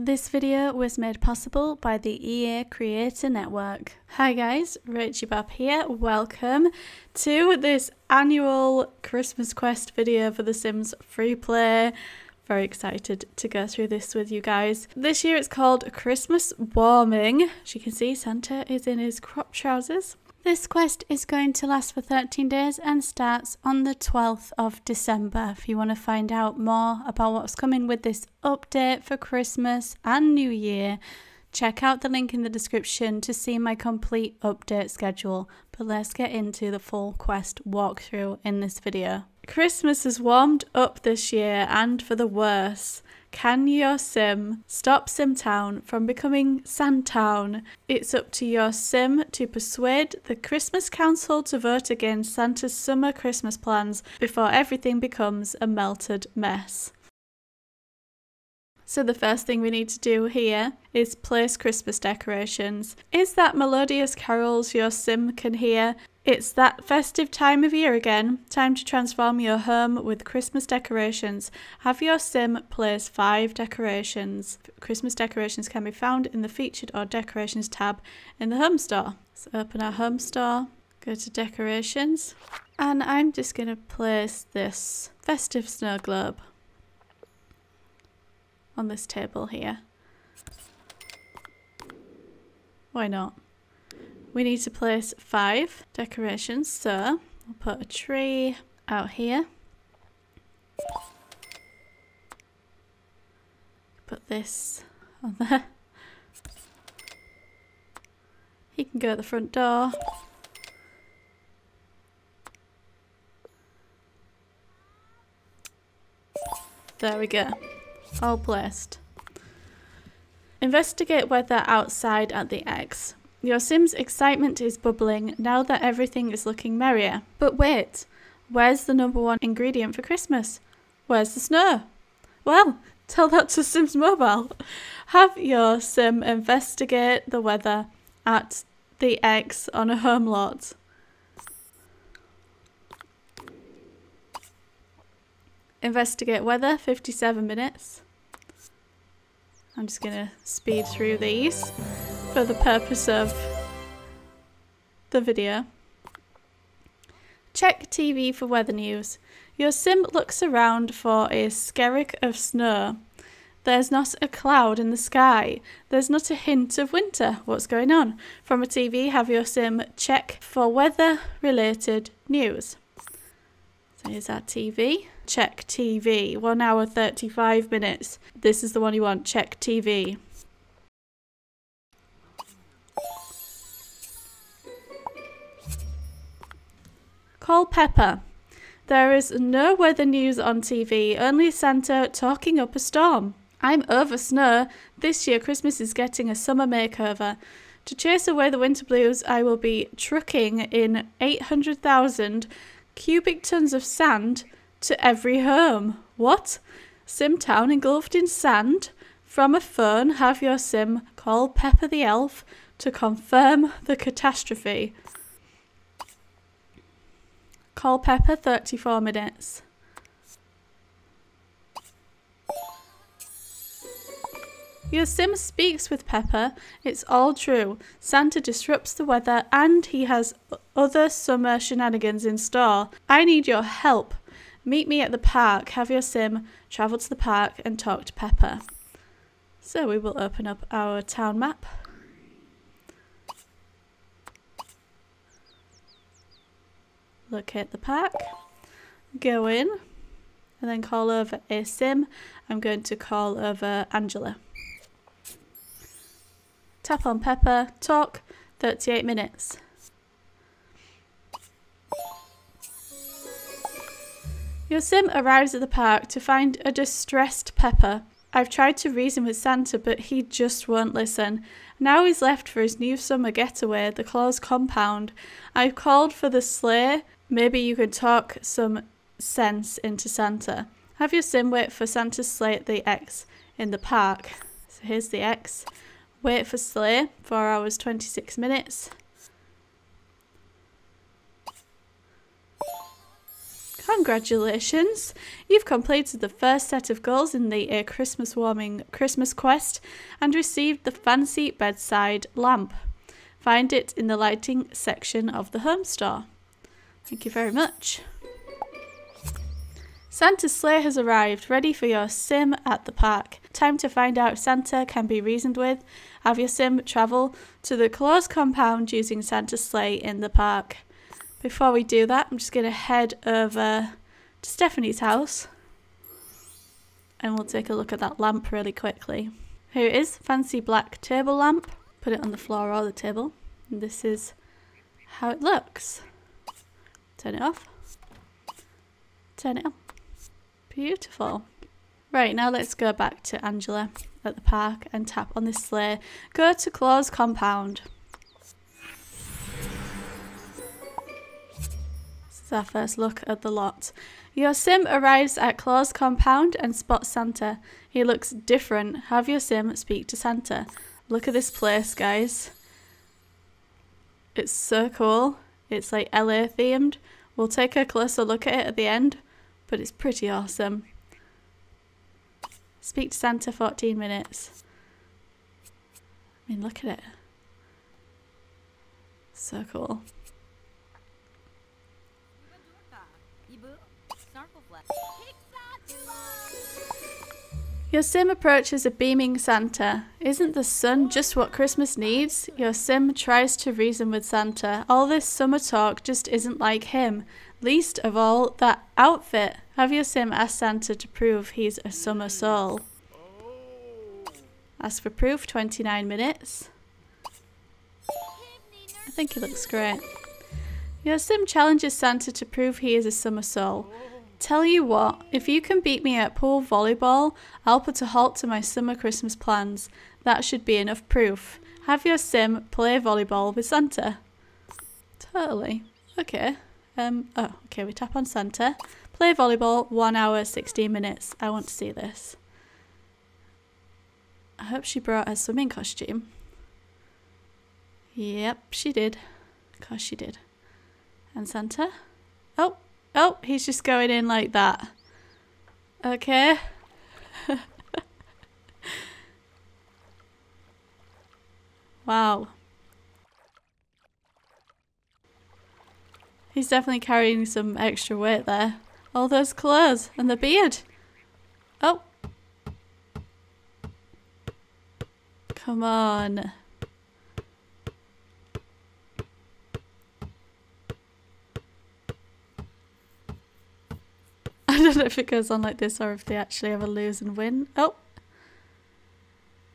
This video was made possible by the EA Creator Network. Hi guys, Rachybop here. Welcome to this annual Christmas Quest video for The Sims Freeplay. Very excited to go through this with you guys. This year it's called Christmas Warming. As you can see, Santa is in his crop trousers. This quest is going to last for 13 days and starts on the 12th of December. If you want to find out more about what's coming with this update for Christmas and New Year, check out the link in the description to see my complete update schedule. But let's get into the full quest walkthrough in this video. Christmas has warmed up this year and for the worse. Can your sim stop Simtown from becoming Sandtown? It's up to your sim to persuade the Christmas Council to vote against Santa's summer Christmas plans before everything becomes a melted mess. So the first thing we need to do here is place Christmas decorations. Is that melodious carols your sim can hear? It's that festive time of year again. Time to transform your home with Christmas decorations. Have your sim place five decorations. Christmas decorations can be found in the featured or decorations tab in the home store. Let's open our home store, go to decorations, and I'm just going to place this festive snow globe on this table here. Why not? We need to place five decorations, so we'll put a tree out here. Put this on there. He can go at the front door. There we go. All placed. Investigate weather outside at the X. Your Sim's excitement is bubbling now that everything is looking merrier. But wait, where's the number one ingredient for Christmas? Where's the snow? Well, tell that to Sims Mobile. Have your Sim investigate the weather at the X on a home lot. Investigate weather, 57 minutes. I'm just going to speed through these for the purpose of the video. Check TV for weather news. Your sim looks around for a skerrick of snow. There's not a cloud in the sky. There's not a hint of winter. What's going on? From a TV, have your sim check for weather related news. So here's our TV. Check TV. 1 hour 35 minutes. This is the one you want. Check TV. Call Pepper. There is no weather news on TV, only Santa talking up a storm. I'm over snow. This year Christmas is getting a summer makeover. To chase away the winter blues, I will be trucking in 800,000 cubic tons of sand to every home. What? Simtown engulfed in sand? From a phone, have your sim call Pepper the elf to confirm the catastrophe. Call Pepper 34 minutes. Your sim speaks with Pepper. It's all true. Santa disrupts the weather and he has other summer shenanigans in store. I need your help. Meet me at the park. Have your sim travel to the park and talk to Pepper. So we will open up our town map. Locate the park, go in, and then call over a sim. I'm going to call over Angela. Tap on Pepper, talk, 38 minutes. Your sim arrives at the park to find a distressed Pepper. I've tried to reason with Santa, but he just won't listen. Now he's left for his new summer getaway, the Claus compound. I've called for the sleigh Maybe you could talk some sense into Santa. Have your sim wait for Santa's sleigh at the X in the park. So here's the X. Wait for sleigh, 4 hours 26 minutes. Congratulations! You've completed the first set of goals in the A Christmas Warming Christmas Quest and received the fancy bedside lamp. Find it in the lighting section of the home store. Thank you very much. Santa's sleigh has arrived, ready for your sim at the park. Time to find out if Santa can be reasoned with. Have your sim travel to the Claus compound using Santa's sleigh in the park. Before we do that, I'm just going to head over to Stephanie's house and we'll take a look at that lamp really quickly. Here it is, fancy black table lamp. Put it on the floor or the table. And this is how it looks. Turn it off. Turn it on. Beautiful. Right, now let's go back to Angela at the park and tap on this sleigh. Go to Claus compound. This is our first look at the lot. Your sim arrives at Claus compound and spots Santa. He looks different. Have your sim speak to Santa. Look at this place, guys. It's so cool. It's like LA themed. We'll take a closer look at it at the end but it's pretty awesome. Speak to Santa 14 minutes. I mean, look at it. So cool. Your sim approaches a beaming Santa. Isn't the sun just what Christmas needs? Your sim tries to reason with Santa. All this summer talk just isn't like him. Least of all, that outfit. Have your sim ask Santa to prove he's a summer soul. Ask for proof, 29 minutes. I think he looks great. Your sim challenges Santa to prove he is a summer soul. Tell you what, if you can beat me at pool volleyball, I'll put a halt to my summer Christmas plans. That should be enough proof. Have your sim play volleyball with Santa. Totally. Okay. Um, oh, okay, we tap on Santa. Play volleyball, 1 hour, 16 minutes. I want to see this. I hope she brought a swimming costume. Yep, she did. Of course she did. And Santa? Oh, oh, he's just going in like that. Okay. wow. He's definitely carrying some extra weight there. All those clothes and the beard. Oh. Come on. I don't know if it goes on like this or if they actually ever lose and win. Oh.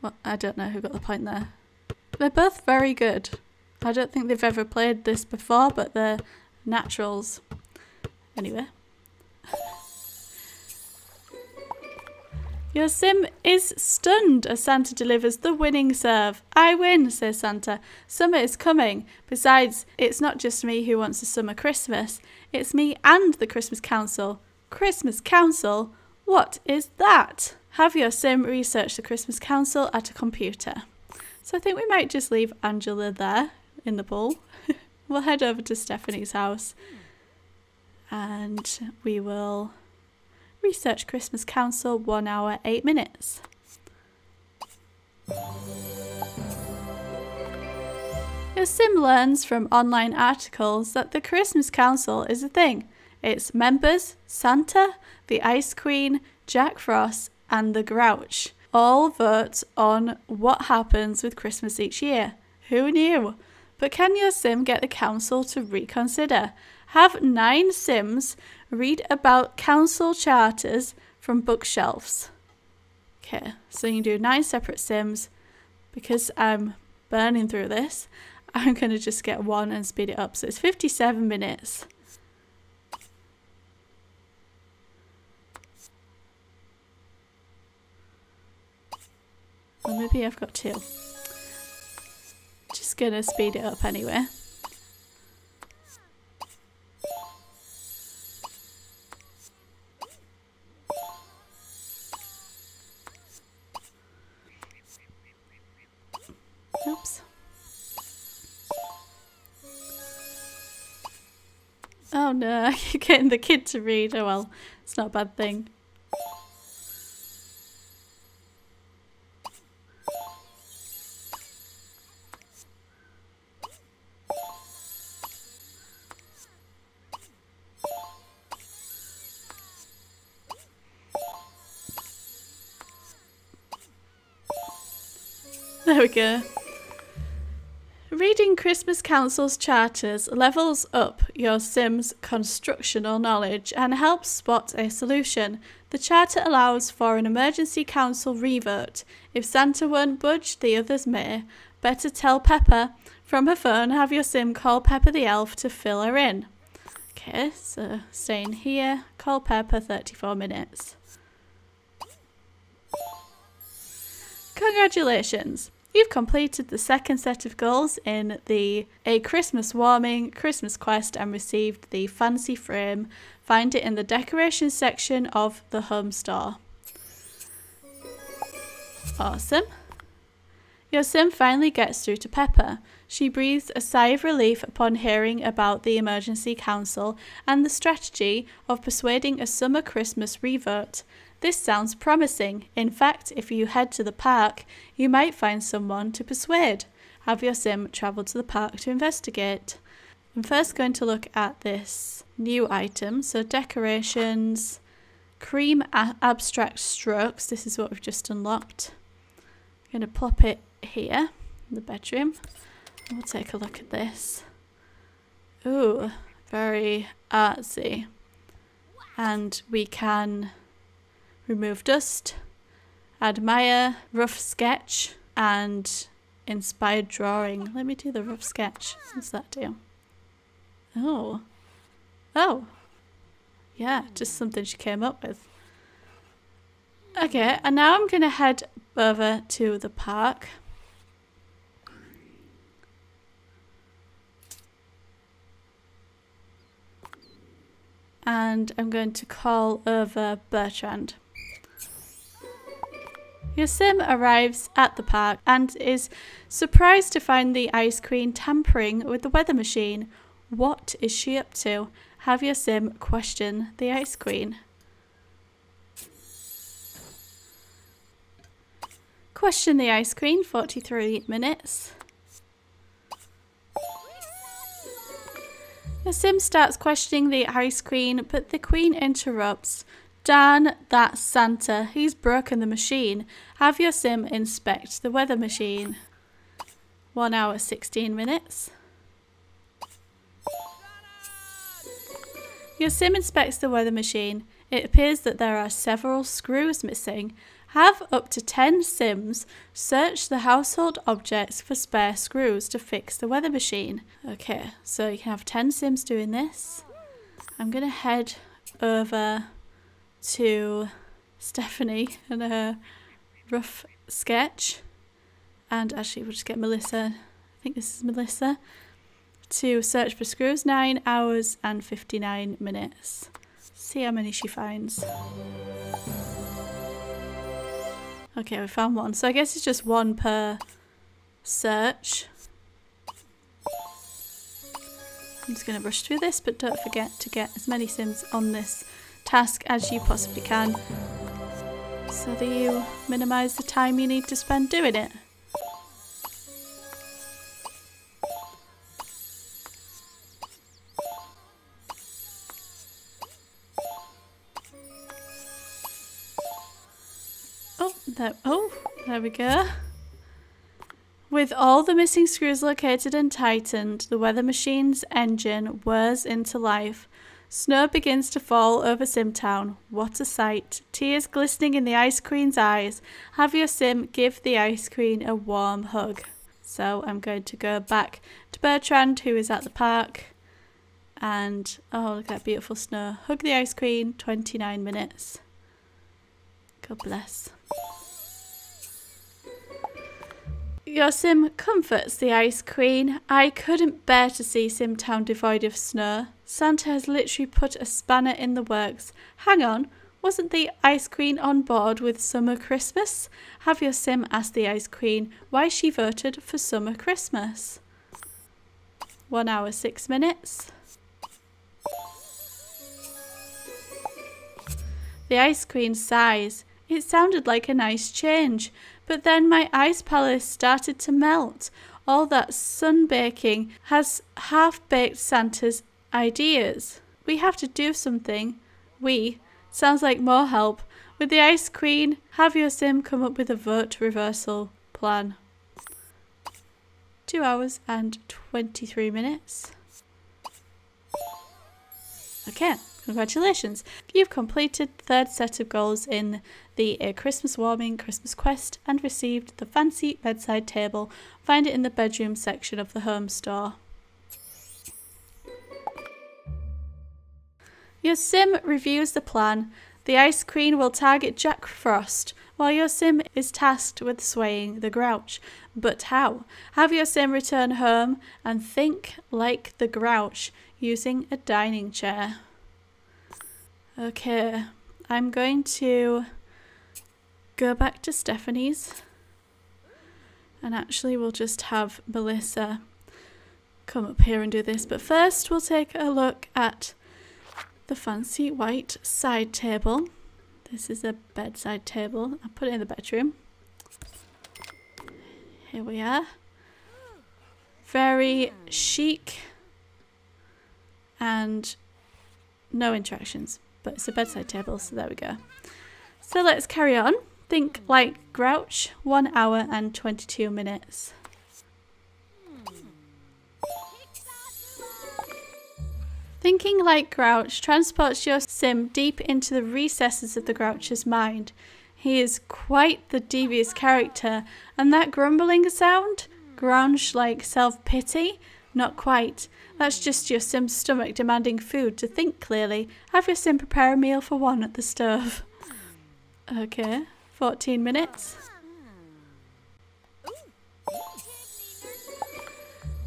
Well, I don't know who got the point there. They're both very good. I don't think they've ever played this before, but they're naturals. Anyway. Your sim is stunned as Santa delivers the winning serve. I win, says Santa. Summer is coming. Besides, it's not just me who wants a summer Christmas. It's me and the Christmas Council. Christmas Council? What is that? Have your sim research the Christmas Council at a computer. So I think we might just leave Angela there in the pool. we'll head over to Stephanie's house and we will research Christmas Council one hour, eight minutes. Your sim learns from online articles that the Christmas Council is a thing. It's members, Santa, the Ice Queen, Jack Frost, and the Grouch all vote on what happens with Christmas each year. Who knew? But can your sim get the council to reconsider? Have nine sims read about council charters from bookshelves. Okay, so you can do nine separate sims. Because I'm burning through this, I'm going to just get one and speed it up. So it's 57 minutes. Maybe I've got two just gonna speed it up anyway. Oops. Oh no, you're getting the kid to read. Oh well, it's not a bad thing. Reading Christmas Council's charters levels up your Sim's constructional knowledge and helps spot a solution. The charter allows for an emergency council revote. If Santa won't budge, the others may. Better tell Pepper. From her phone, have your Sim call Pepper the elf to fill her in. Okay, so staying here, call Pepper, 34 minutes. Congratulations! You've completed the second set of goals in the A Christmas Warming Christmas Quest and received the fancy frame. Find it in the decorations section of the home store. Awesome. Your sim finally gets through to Pepper. She breathes a sigh of relief upon hearing about the emergency council and the strategy of persuading a summer Christmas revote. This sounds promising. In fact, if you head to the park, you might find someone to persuade. Have your sim travel to the park to investigate. I'm first going to look at this new item. So decorations, cream abstract strokes. This is what we've just unlocked. I'm going to plop it here in the bedroom. We'll take a look at this. Ooh, very artsy. And we can remove dust, admire, rough sketch, and inspired drawing. Let me do the rough sketch. What's that do? Oh. Oh. Yeah, just something she came up with. Okay, and now I'm going to head over to the park. And I'm going to call over Bertrand. Your sim arrives at the park and is surprised to find the Ice Queen tampering with the weather machine. What is she up to? Have your sim question the Ice Queen. Question the Ice Queen, 43 minutes. Your sim starts questioning the Ice Queen, but the Queen interrupts. Dan, that's Santa. He's broken the machine. Have your sim inspect the weather machine. 1 hour 16 minutes. Your sim inspects the weather machine. It appears that there are several screws missing. Have up to 10 sims search the household objects for spare screws to fix the weather machine. Okay, so you can have 10 sims doing this. I'm going to head over to Stephanie and her rough sketch. And actually, we'll just get Melissa. I think this is Melissa. To search for screws. 9 hours and 59 minutes. See how many she finds. Okay, we found one. So I guess it's just one per search. I'm just going to rush through this, but don't forget to get as many sims on this task as you possibly can so that you minimise the time you need to spend doing it. Oh, there, oh, there we go. With all the missing screws located and tightened, the weather machine's engine whirs into life. Snow begins to fall over Simtown. What a sight. Tears glistening in the Ice Queen's eyes. Have your Sim give the Ice Queen a warm hug. So I'm going to go back to Bertrand, who is at the park. And, oh, look at that beautiful snow. Hug the Ice Queen, 29 minutes. God bless. Your sim comforts the Ice Queen. I couldn't bear to see Simtown devoid of snow. Santa has literally put a spanner in the works. Hang on, wasn't the Ice Queen on board with Summer Christmas? Have your sim asked the Ice Queen why she voted for Summer Christmas. One hour, six minutes. The Ice Queen sighs. It sounded like a nice change, but then my ice palace started to melt. All that sun baking has half baked Santa's ideas. We have to do something. We. Sounds like more help. With the Ice Queen, have your sim come up with a vote reversal plan. Two hours and 23 minutes. Okay, congratulations. You've completed third set of goals in the A Christmas Warming Christmas Quest and received the fancy bedside table. Find it in the bedroom section of the home store. Your sim reviews the plan. The Ice Queen will target Jack Frost, while your sim is tasked with swaying the Grouch. But how? Have your sim return home and think like the Grouch using a dining chair. Okay, I'm going to go back to Stephanie's and actually we'll just have Melissa come up here and do this. But first we'll take a look at the fancy white side table. This is a bedside table. I'll put it in the bedroom. Here we are. Very chic and no interactions, but it's a bedside table, so there we go. So let's carry on. Think like Grouch, 1 hour and 22 minutes. Thinking like Grouch transports your sim deep into the recesses of the Grouch's mind. He is quite the devious character, and that grumbling sound? Grouch like self pity? Not quite. That's just your sim's stomach demanding food to think clearly. Have your sim prepare a meal for one at the stove. Okay, 14 minutes.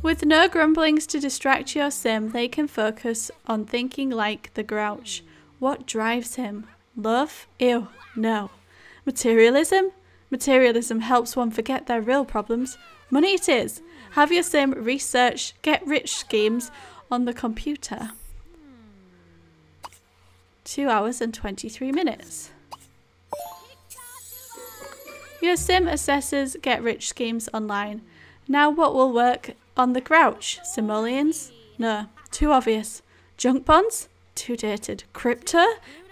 With no grumblings to distract your sim, they can focus on thinking like the grouch. What drives him? Love? Ew, no. Materialism? Materialism helps one forget their real problems. Money it is. Have your sim research get rich schemes on the computer. 2 hours and 23 minutes. Your sim assesses get rich schemes online. Now what will work on the grouch? Simoleons? No. Too obvious. Junk bonds? Too dated. Crypto?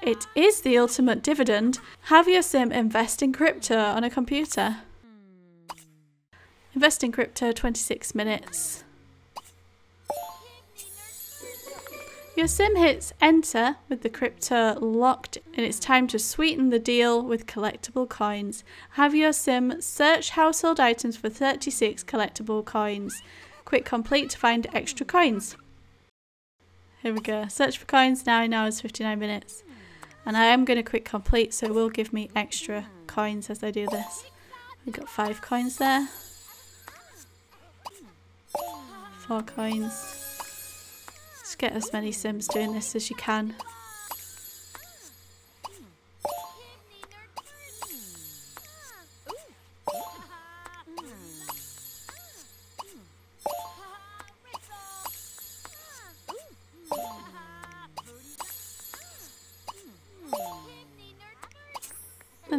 It is the ultimate dividend. Have your sim invest in crypto on a computer. Invest in crypto 26 minutes. Your sim hits enter with the crypto locked and it's time to sweeten the deal with collectible coins. Have your sim search household items for 36 collectible coins. Quick complete to find extra coins. Here we go. Search for coins, 9 hours 59 minutes. And I am going to quick complete so it will give me extra coins as I do this. We've got 5 coins there. 4 coins. Just get as many sims doing this as you can.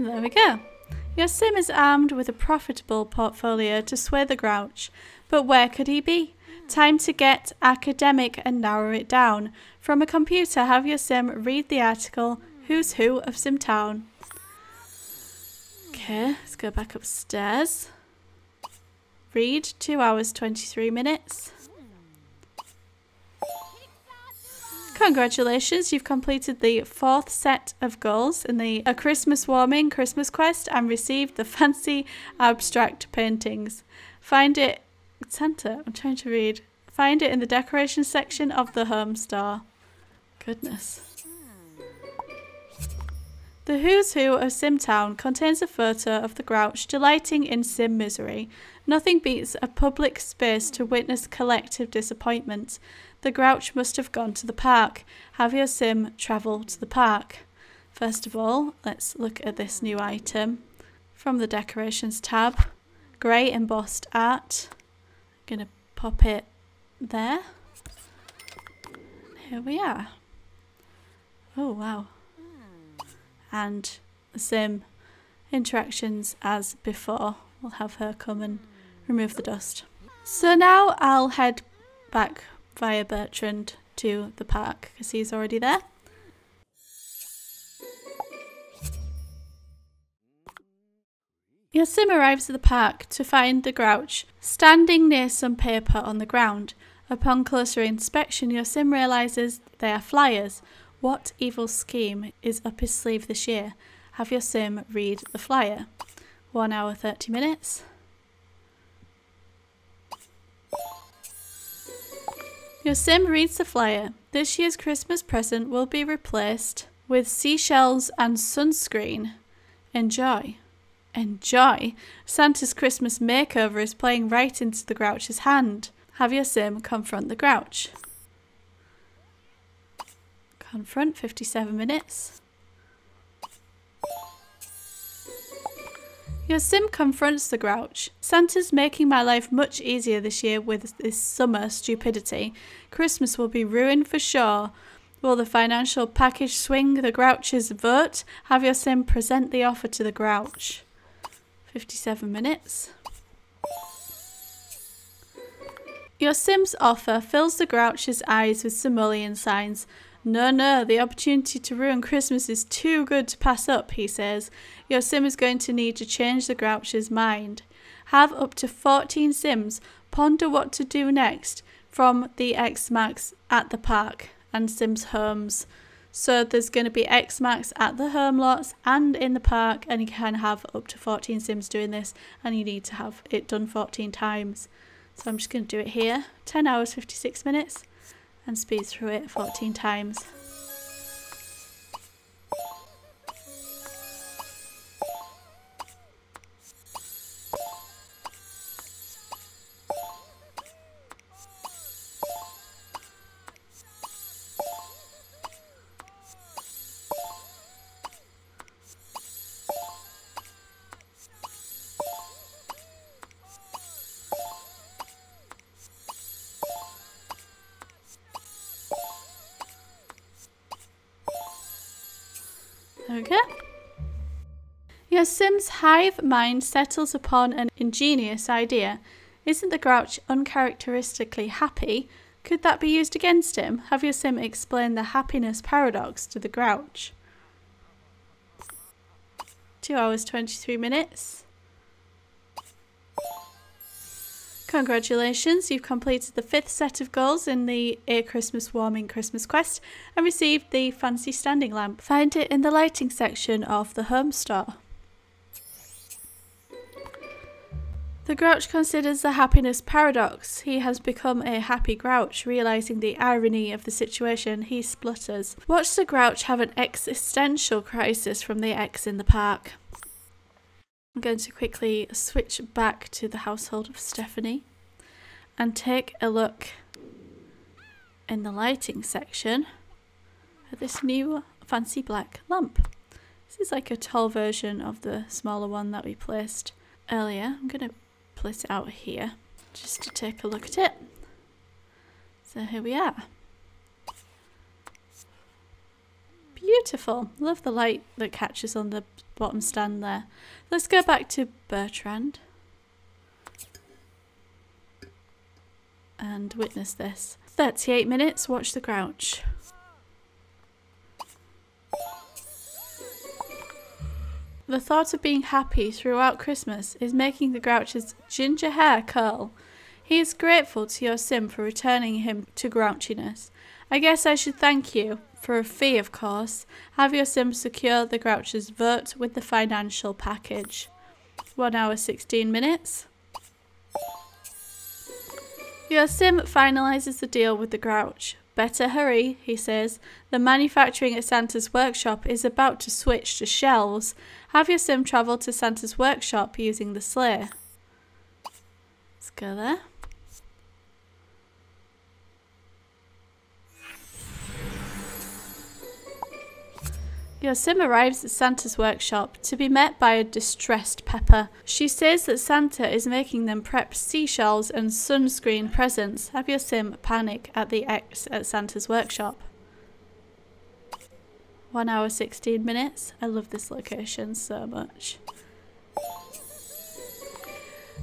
There we go. Your sim is armed with a profitable portfolio to sway the grouch. But where could he be? Time to get academic and narrow it down. From a computer, have your sim read the article Who's Who of Simtown. Okay, let's go back upstairs. Read 2 hours 23 minutes. Congratulations, you've completed the fourth set of goals in the A Christmas Warming Christmas Quest and received the fancy abstract paintings. Find it Santa, I'm trying to read. Find it in the decoration section of the home store. Goodness. The Who's Who of Simtown contains a photo of the Grouch delighting in sim misery. Nothing beats a public space to witness collective disappointment. The Grouch must have gone to the park. Have your sim travel to the park. First of all, let's look at this new item. From the Decorations tab, grey embossed art. I'm Gonna pop it there. Here we are. Oh, wow. and the sim interactions as before. We'll have her come and remove the dust. So now I'll head back via Bertrand to the park because he's already there. Your sim arrives at the park to find the grouch standing near some paper on the ground. Upon closer inspection, your sim realizes they are flyers. What evil scheme is up his sleeve this year? Have your sim read the flyer. 1 hour 30 minutes. Your sim reads the flyer. This year's Christmas present will be replaced with seashells and sunscreen. Enjoy. Enjoy. Santa's Christmas makeover is playing right into the Grouch's hand. Have your sim confront the Grouch. Confront 57 minutes. Your sim confronts the grouch. Santa's making my life much easier this year with this summer stupidity. Christmas will be ruined for sure. Will the financial package swing the grouch's vote? Have your sim present the offer to the grouch. 57 minutes. Your sim's offer fills the grouch's eyes with simoleon signs. No, no, the opportunity to ruin Christmas is too good to pass up, he says. Your sim is going to need to change the Grouch's mind. Have up to 14 sims ponder what to do next from the X Max at the park and Sims homes. So there's going to be X Max at the home lots and in the park, and you can have up to 14 Sims doing this, and you need to have it done 14 times. So I'm just going to do it here 10 hours 56 minutes and speed through it 14 times. Your Sim's hive mind settles upon an ingenious idea. Isn't the grouch uncharacteristically happy? Could that be used against him? Have your sim explain the happiness paradox to the grouch. 2 hours 23 minutes. Congratulations, you've completed the fifth set of goals in the A Christmas Warming Christmas Quest and received the fancy standing lamp. Find it in the lighting section of the home store. The Grouch considers the happiness paradox. He has become a happy Grouch, realizing the irony of the situation. He splutters. Watch the Grouch have an existential crisis from the ex in the park. I'm going to quickly switch back to the household of Stephanie and take a look in the lighting section at this new fancy black lamp. This is like a tall version of the smaller one that we placed earlier. I'm going to place it out here just to take a look at it. So here we are. Beautiful. Love the light that catches on the bottom stand there. Let's go back to Bertrand. And witness this. 38 minutes, watch the grouch. The thought of being happy throughout Christmas is making the grouch's ginger hair curl. He is grateful to your sim for returning him to grouchiness. I guess I should thank you, for a fee, of course, have your sim secure the Grouch's vote with the financial package. 1 hour 16 minutes. Your sim finalises the deal with the Grouch. Better hurry, he says. The manufacturing at Santa's workshop is about to switch to shelves. Have your sim travel to Santa's workshop using the sleigh. Let's go there. Your sim arrives at Santa's workshop to be met by a distressed Pepper. She says that Santa is making them prep seashells and sunscreen presents. Have your sim panic at the X at Santa's workshop. 1 hour 16 minutes. I love this location so much.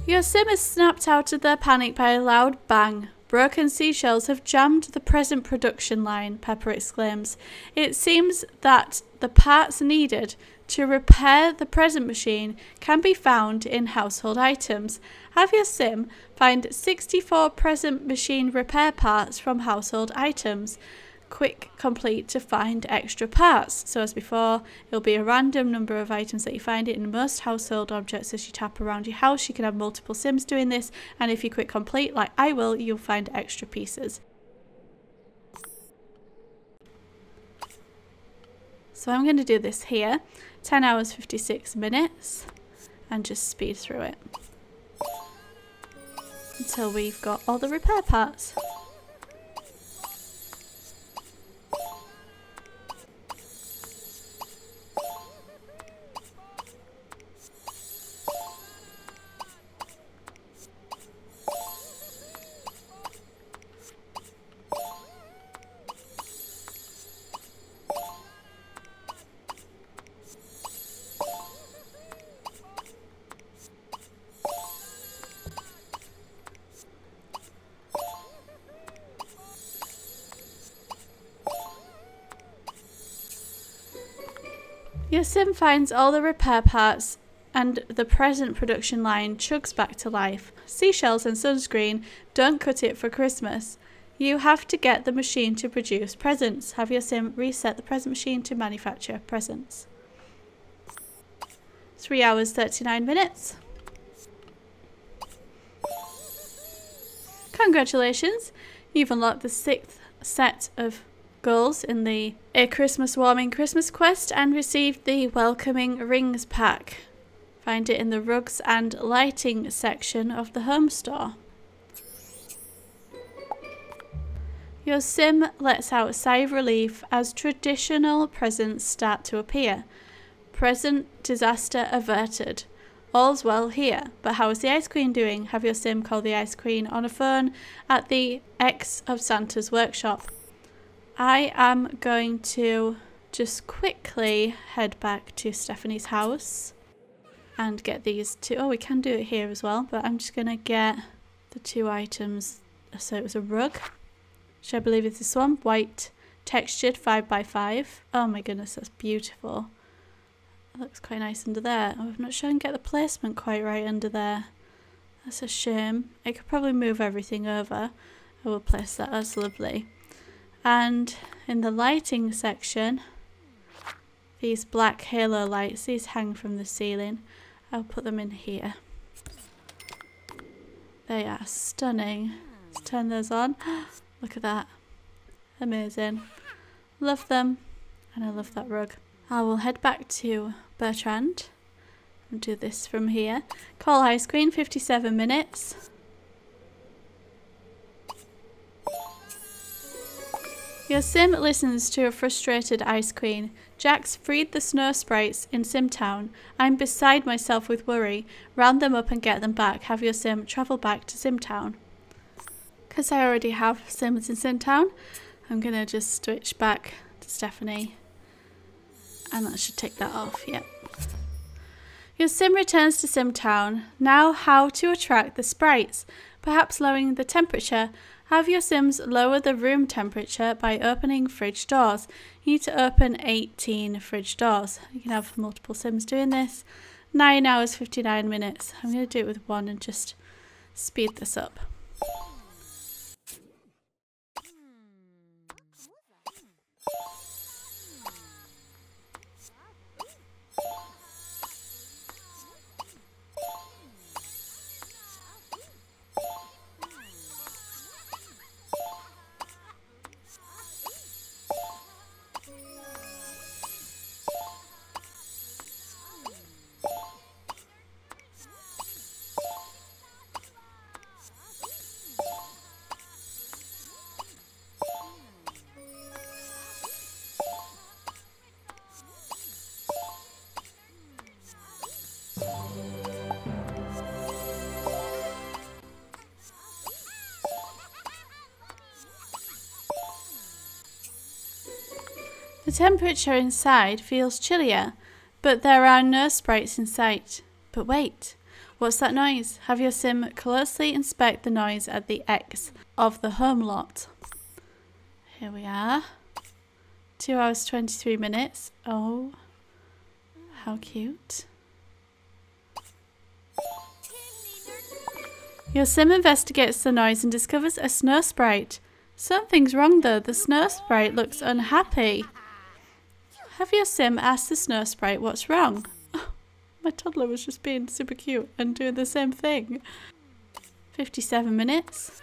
Your sim is snapped out of their panic by a loud bang. Broken seashells have jammed the present production line, Pepper exclaims. It seems that the parts needed to repair the present machine can be found in household items. Have your sim find 64 present machine repair parts from household items quick complete to find extra parts. So as before, it'll be a random number of items that you find it in most household objects as you tap around your house. You can have multiple sims doing this and if you quick complete like I will, you'll find extra pieces. So I'm going to do this here, 10 hours 56 minutes and just speed through it until we've got all the repair parts. Sim finds all the repair parts and the present production line chugs back to life. Seashells and sunscreen don't cut it for Christmas. You have to get the machine to produce presents. Have your sim reset the present machine to manufacture presents. 3 hours 39 minutes. Congratulations! You've unlocked the sixth set of goals in the A Christmas Warming Christmas Quest and received the Welcoming Rings pack. Find it in the rugs and lighting section of the home store. Your sim lets out a sigh of relief as traditional presents start to appear. Present disaster averted. All's well here, but how is the Ice Queen doing? Have your sim call the Ice Queen on a phone at the X of Santa's workshop. I am going to just quickly head back to Stephanie's house and get these two. Oh, we can do it here as well, but I'm just going to get the two items. So it was a rug, which I believe is this one, white textured 5x5. Oh my goodness, that's beautiful. Looks quite nice under there. Oh, I'm not sure I can get the placement quite right under there. That's a shame. I could probably move everything over. I will place that. That's lovely. And in the lighting section, these black halo lights, these hang from the ceiling. I'll put them in here. They are stunning. Let's turn those on. Look at that. Amazing. Love them. And I love that rug. I will head back to Bertrand and do this from here. Call Ice Queen, 57 minutes. Your sim listens to a frustrated Ice Queen. Jax freed the snow sprites in Simtown. I'm beside myself with worry. Round them up and get them back. Have your sim travel back to Simtown. Because I already have sims in Simtown, I'm going to just switch back to Stephanie. And that should take that off, yep. Your sim returns to Simtown. Now how to attract the sprites. Perhaps lowering the temperature have your Sims lower the room temperature by opening fridge doors. You need to open 18 fridge doors. You can have multiple Sims doing this. 9 hours 59 minutes. I'm going to do it with one and just speed this up. Temperature inside feels chillier, but there are no sprites in sight. But wait, what's that noise? Have your sim closely inspect the noise at the X of the home lot. Here we are. 2 hours 23 minutes. Oh, how cute. Your sim investigates the noise and discovers a snow sprite. Something's wrong though, the snow sprite looks unhappy. Have sim asked the snow sprite what's wrong? my toddler was just being super cute and doing the same thing. 57 minutes.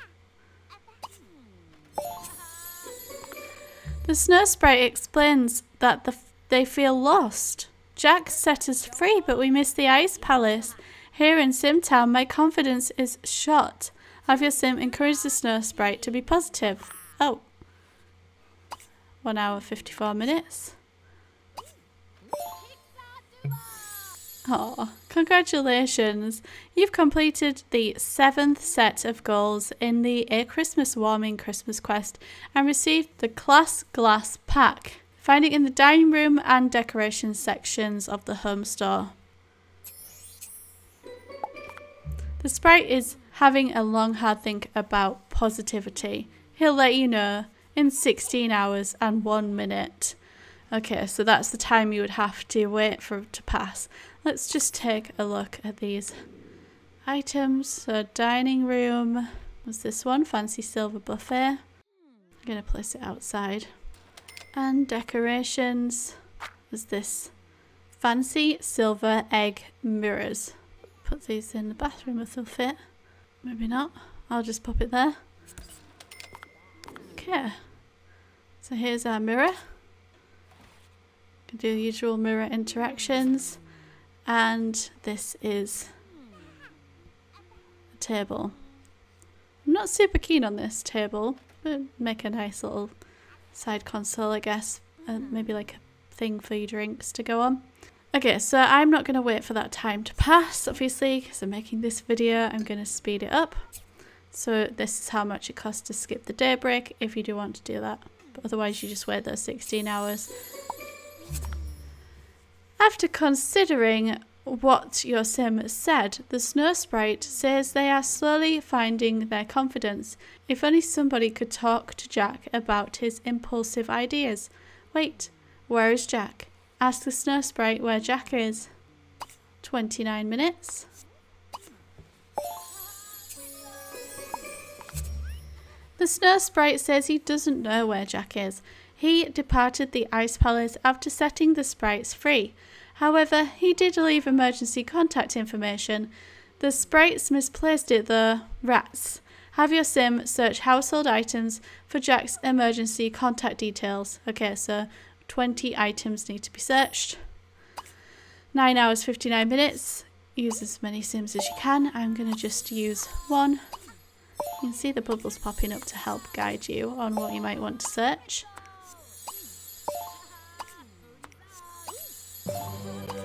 The snow sprite explains that the, they feel lost. Jack set us free, but we missed the ice palace. Here in Simtown, my confidence is shot. Have your sim encourage the snow sprite to be positive. Oh. One hour, 54 minutes. Oh, congratulations! You've completed the seventh set of goals in the A Christmas Warming Christmas Quest and received the Class Glass Pack. Find it in the dining room and decoration sections of the home store. The sprite is having a long hard think about positivity. He'll let you know in 16 hours and 1 minute. Okay, so that's the time you would have to wait for to pass. Let's just take a look at these items. So dining room was this one, fancy silver buffet. I'm going to place it outside. And decorations was this fancy silver egg mirrors. Put these in the bathroom if they'll fit. Maybe not. I'll just pop it there. Okay. So here's our mirror. Can do the usual mirror interactions. And this is a table. I'm not super keen on this table, but make a nice little side console, I guess. Uh, maybe like a thing for your drinks to go on. Okay, so I'm not going to wait for that time to pass, obviously, because I'm making this video. I'm going to speed it up. So this is how much it costs to skip the day break if you do want to do that. But otherwise you just wait those 16 hours after considering what your sim said, the snow sprite says they are slowly finding their confidence. If only somebody could talk to Jack about his impulsive ideas. Wait, where is Jack? Ask the snow sprite where Jack is. 29 minutes. The snow sprite says he doesn't know where Jack is. He departed the ice palace after setting the sprites free. However, he did leave emergency contact information. The sprites misplaced it though. Rats. Have your sim search household items for Jack's emergency contact details. Okay, so 20 items need to be searched. 9 hours 59 minutes. Use as many sims as you can. I'm going to just use one. You can see the bubbles popping up to help guide you on what you might want to search. There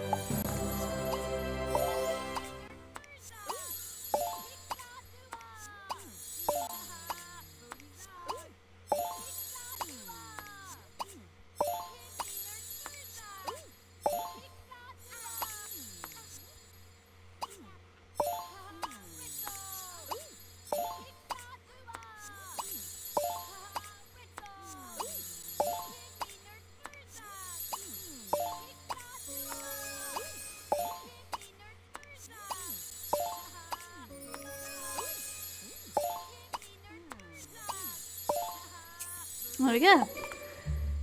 we go.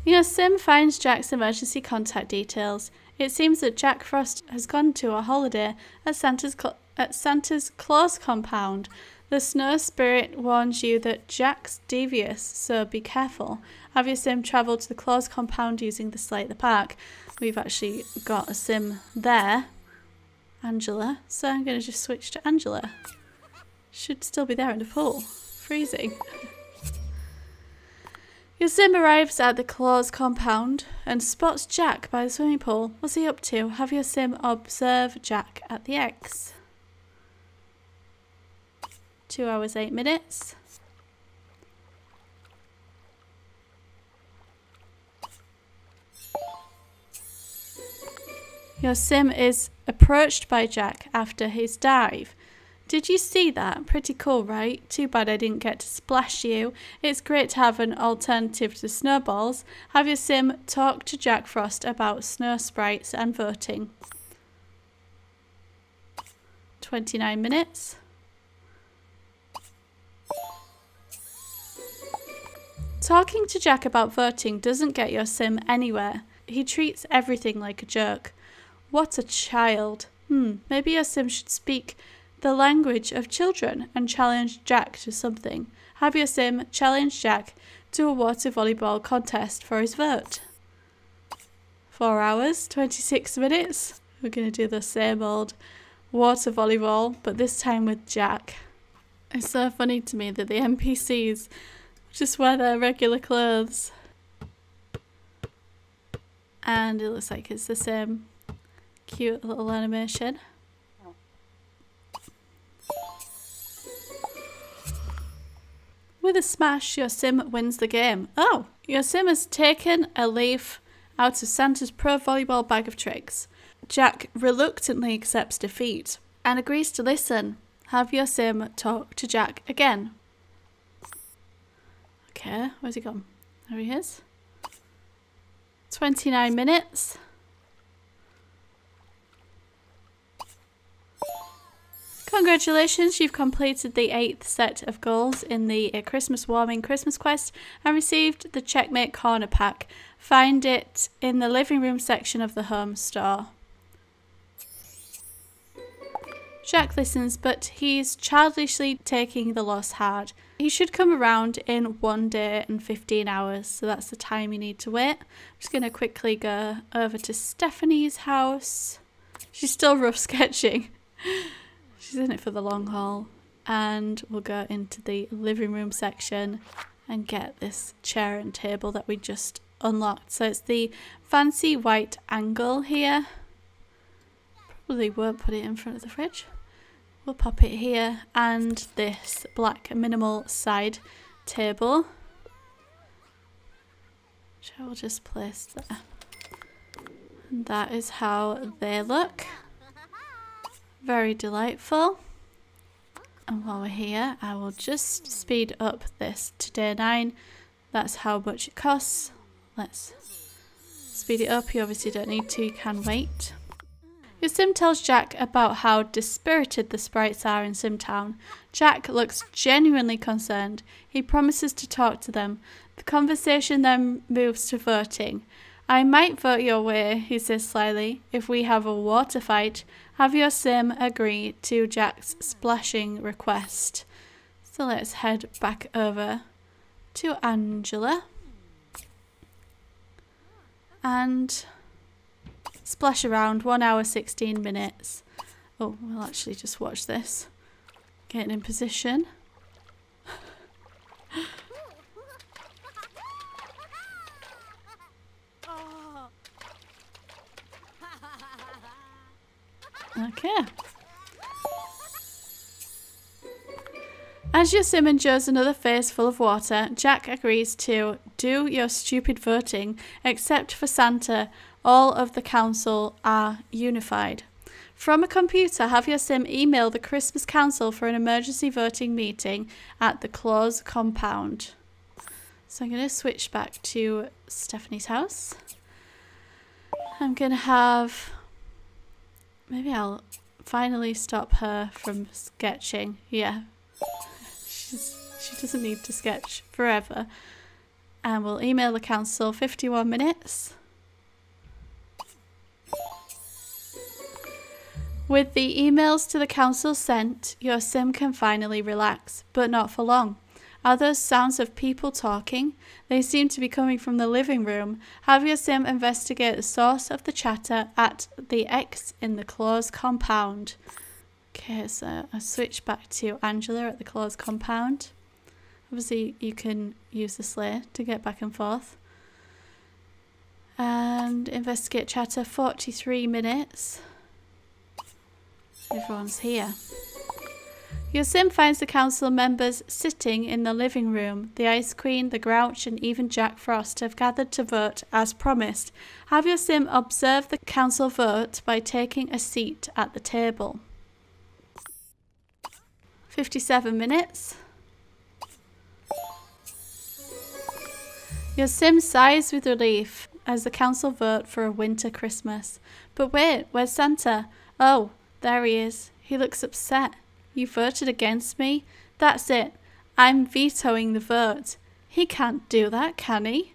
Your sim finds Jack's emergency contact details. It seems that Jack Frost has gone to a holiday at Santa's, at Santa's Claus compound. The snow spirit warns you that Jack's devious, so be careful. Have your sim travel to the Claus compound using the sleigh at the Park. We've actually got a sim there, Angela, so I'm going to just switch to Angela. Should still be there in the pool. Freezing. Yazim arrives at the Claus compound and spots Jack by the swimming pool. What's he up to? Have Yazim observe Jack at the X. Two hours, eight minutes. Your sim is approached by Jack after his dive. Did you see that? Pretty cool, right? Too bad I didn't get to splash you. It's great to have an alternative to snowballs. Have your sim talk to Jack Frost about snow sprites and voting. 29 minutes. Talking to Jack about voting doesn't get your sim anywhere. He treats everything like a jerk. What a child. Hmm, maybe your sim should speak the language of children and challenge Jack to something. Have your sim challenge Jack to a water volleyball contest for his vote. Four hours, 26 minutes. We're going to do the same old water volleyball, but this time with Jack. It's so funny to me that the NPCs just wear their regular clothes. And it looks like it's the same cute little animation. With a smash, your sim wins the game. Oh, your sim has taken a leaf out of Santa's pro volleyball bag of tricks. Jack reluctantly accepts defeat and agrees to listen. Have your sim talk to Jack again. Okay, where's he gone? There he is. 29 minutes. Congratulations, you've completed the eighth set of goals in the uh, Christmas Warming Christmas Quest and received the Checkmate Corner Pack. Find it in the living room section of the home store. Jack listens, but he's childishly taking the loss hard. He should come around in one day and 15 hours, so that's the time you need to wait. I'm just going to quickly go over to Stephanie's house. She's still rough sketching. She's in it for the long haul. And we'll go into the living room section and get this chair and table that we just unlocked. So it's the fancy white angle here. Probably won't put it in front of the fridge. We'll pop it here and this black minimal side table. Which I will just place there. And that is how they look. Very delightful. And while we're here, I will just speed up this to day 9. That's how much it costs. Let's speed it up. You obviously don't need to, you can wait. Your sim tells Jack about how dispirited the sprites are in Simtown. Jack looks genuinely concerned. He promises to talk to them. The conversation then moves to voting. I might vote your way, he says slyly, if we have a water fight. Have your sim agree to Jack's splashing request. So let's head back over to Angela. And Splash around, 1 hour 16 minutes. Oh, we'll actually just watch this. Getting in position. Okay. As your sim enjoys another face full of water, Jack agrees to do your stupid voting, except for Santa, all of the council are unified. From a computer, have your sim email the Christmas Council for an emergency voting meeting at the Claus compound. So I'm going to switch back to Stephanie's house. I'm going to have... Maybe I'll finally stop her from sketching. Yeah. She's, she doesn't need to sketch forever. And we'll email the council 51 minutes. With the emails to the council sent, your sim can finally relax, but not for long. Those sounds of people talking? They seem to be coming from the living room. Have your sim investigate the source of the chatter at the X in the Claus compound. Okay, so I switch back to Angela at the Claus compound. Obviously, you can use the sleigh to get back and forth. And investigate chatter 43 minutes. Everyone's here. Your sim finds the council members sitting in the living room. The Ice Queen, the Grouch, and even Jack Frost have gathered to vote as promised. Have your sim observe the council vote by taking a seat at the table. 57 minutes. Your sim sighs with relief as the council vote for a winter Christmas. But wait, where's Santa? Oh, there he is. He looks upset. You voted against me? That's it. I'm vetoing the vote. He can't do that, can he?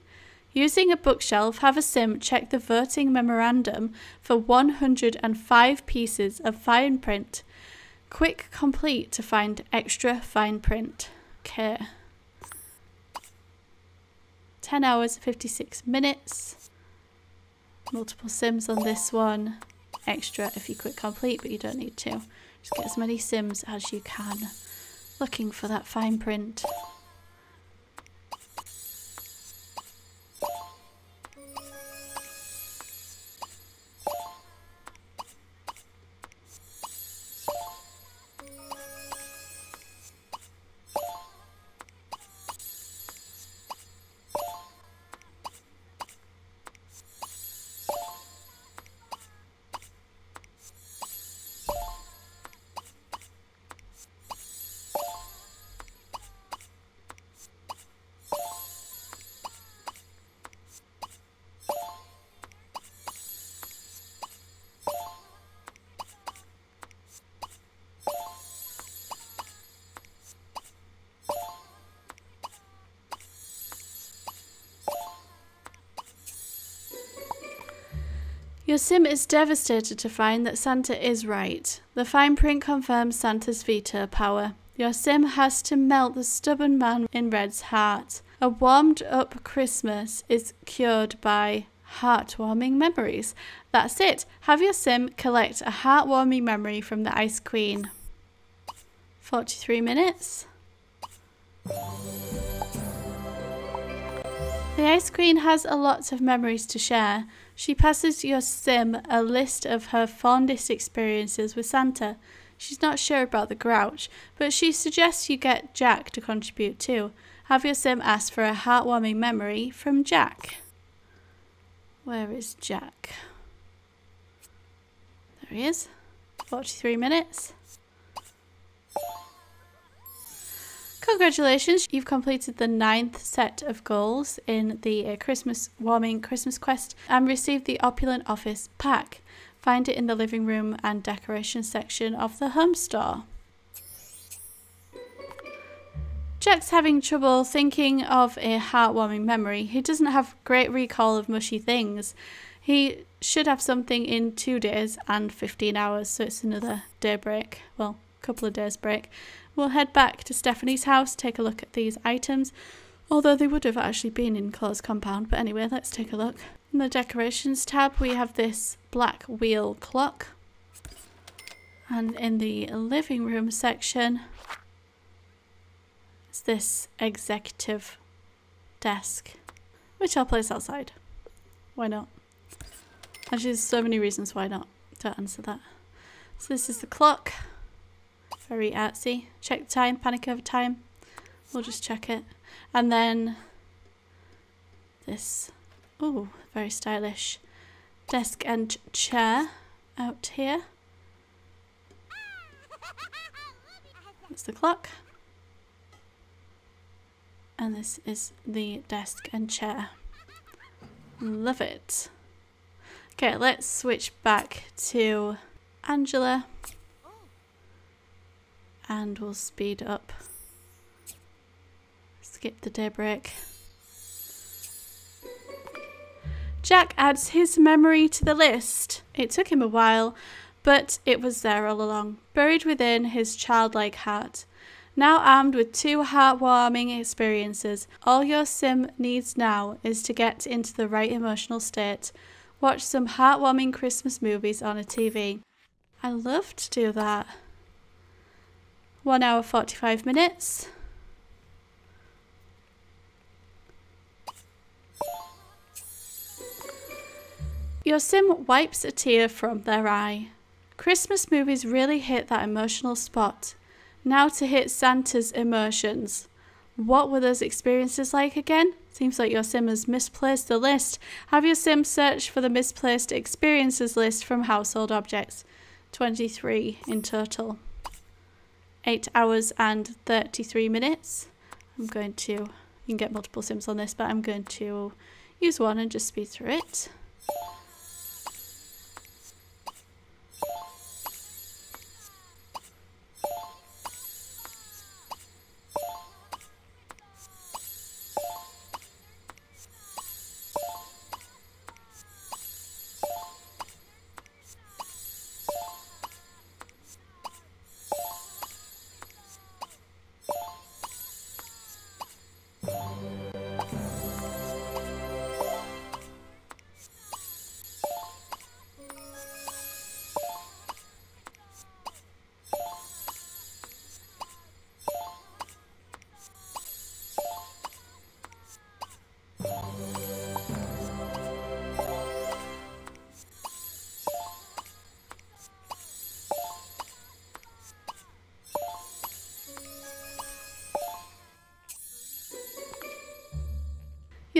Using a bookshelf, have a sim check the voting memorandum for 105 pieces of fine print. Quick complete to find extra fine print. Okay. 10 hours 56 minutes. Multiple sims on this one. Extra if you quick complete, but you don't need to. Get as many sims as you can. Looking for that fine print. Your sim is devastated to find that Santa is right. The fine print confirms Santa's veto power. Your sim has to melt the stubborn man in Red's heart. A warmed up Christmas is cured by heartwarming memories. That's it. Have your sim collect a heartwarming memory from the Ice Queen. 43 minutes. The Ice Queen has a lot of memories to share. She passes your sim a list of her fondest experiences with Santa. She's not sure about the grouch, but she suggests you get Jack to contribute too. Have your sim ask for a heartwarming memory from Jack. Where is Jack? There he is. 43 minutes. Congratulations, you've completed the ninth set of goals in the uh, Christmas Warming Christmas Quest and received the Opulent Office pack. Find it in the living room and decoration section of the home store. Jack's having trouble thinking of a heartwarming memory. He doesn't have great recall of mushy things. He should have something in two days and 15 hours, so it's another day break. Well, a couple of days break. We'll head back to Stephanie's house, take a look at these items, although they would have actually been in Claus compound. But anyway, let's take a look. In the decorations tab, we have this black wheel clock. And in the living room section, it's this executive desk, which I'll place outside. Why not? Actually, there's so many reasons why not to answer that. So this is the clock. Very artsy. Check the time, panic over time. We'll just check it. And then this, oh, very stylish desk and chair out here. That's the clock. And this is the desk and chair. Love it. Okay, let's switch back to Angela and we'll speed up. Skip the daybreak. Jack adds his memory to the list. It took him a while, but it was there all along, buried within his childlike heart. Now armed with two heartwarming experiences, all your sim needs now is to get into the right emotional state. Watch some heartwarming Christmas movies on a TV. I love to do that. 1 hour 45 minutes. Your sim wipes a tear from their eye. Christmas movies really hit that emotional spot. Now to hit Santa's emotions. What were those experiences like again? Seems like your sim has misplaced the list. Have your sim search for the misplaced experiences list from household objects. 23 in total. 8 hours and 33 minutes. I'm going to, you can get multiple sims on this, but I'm going to use one and just speed through it.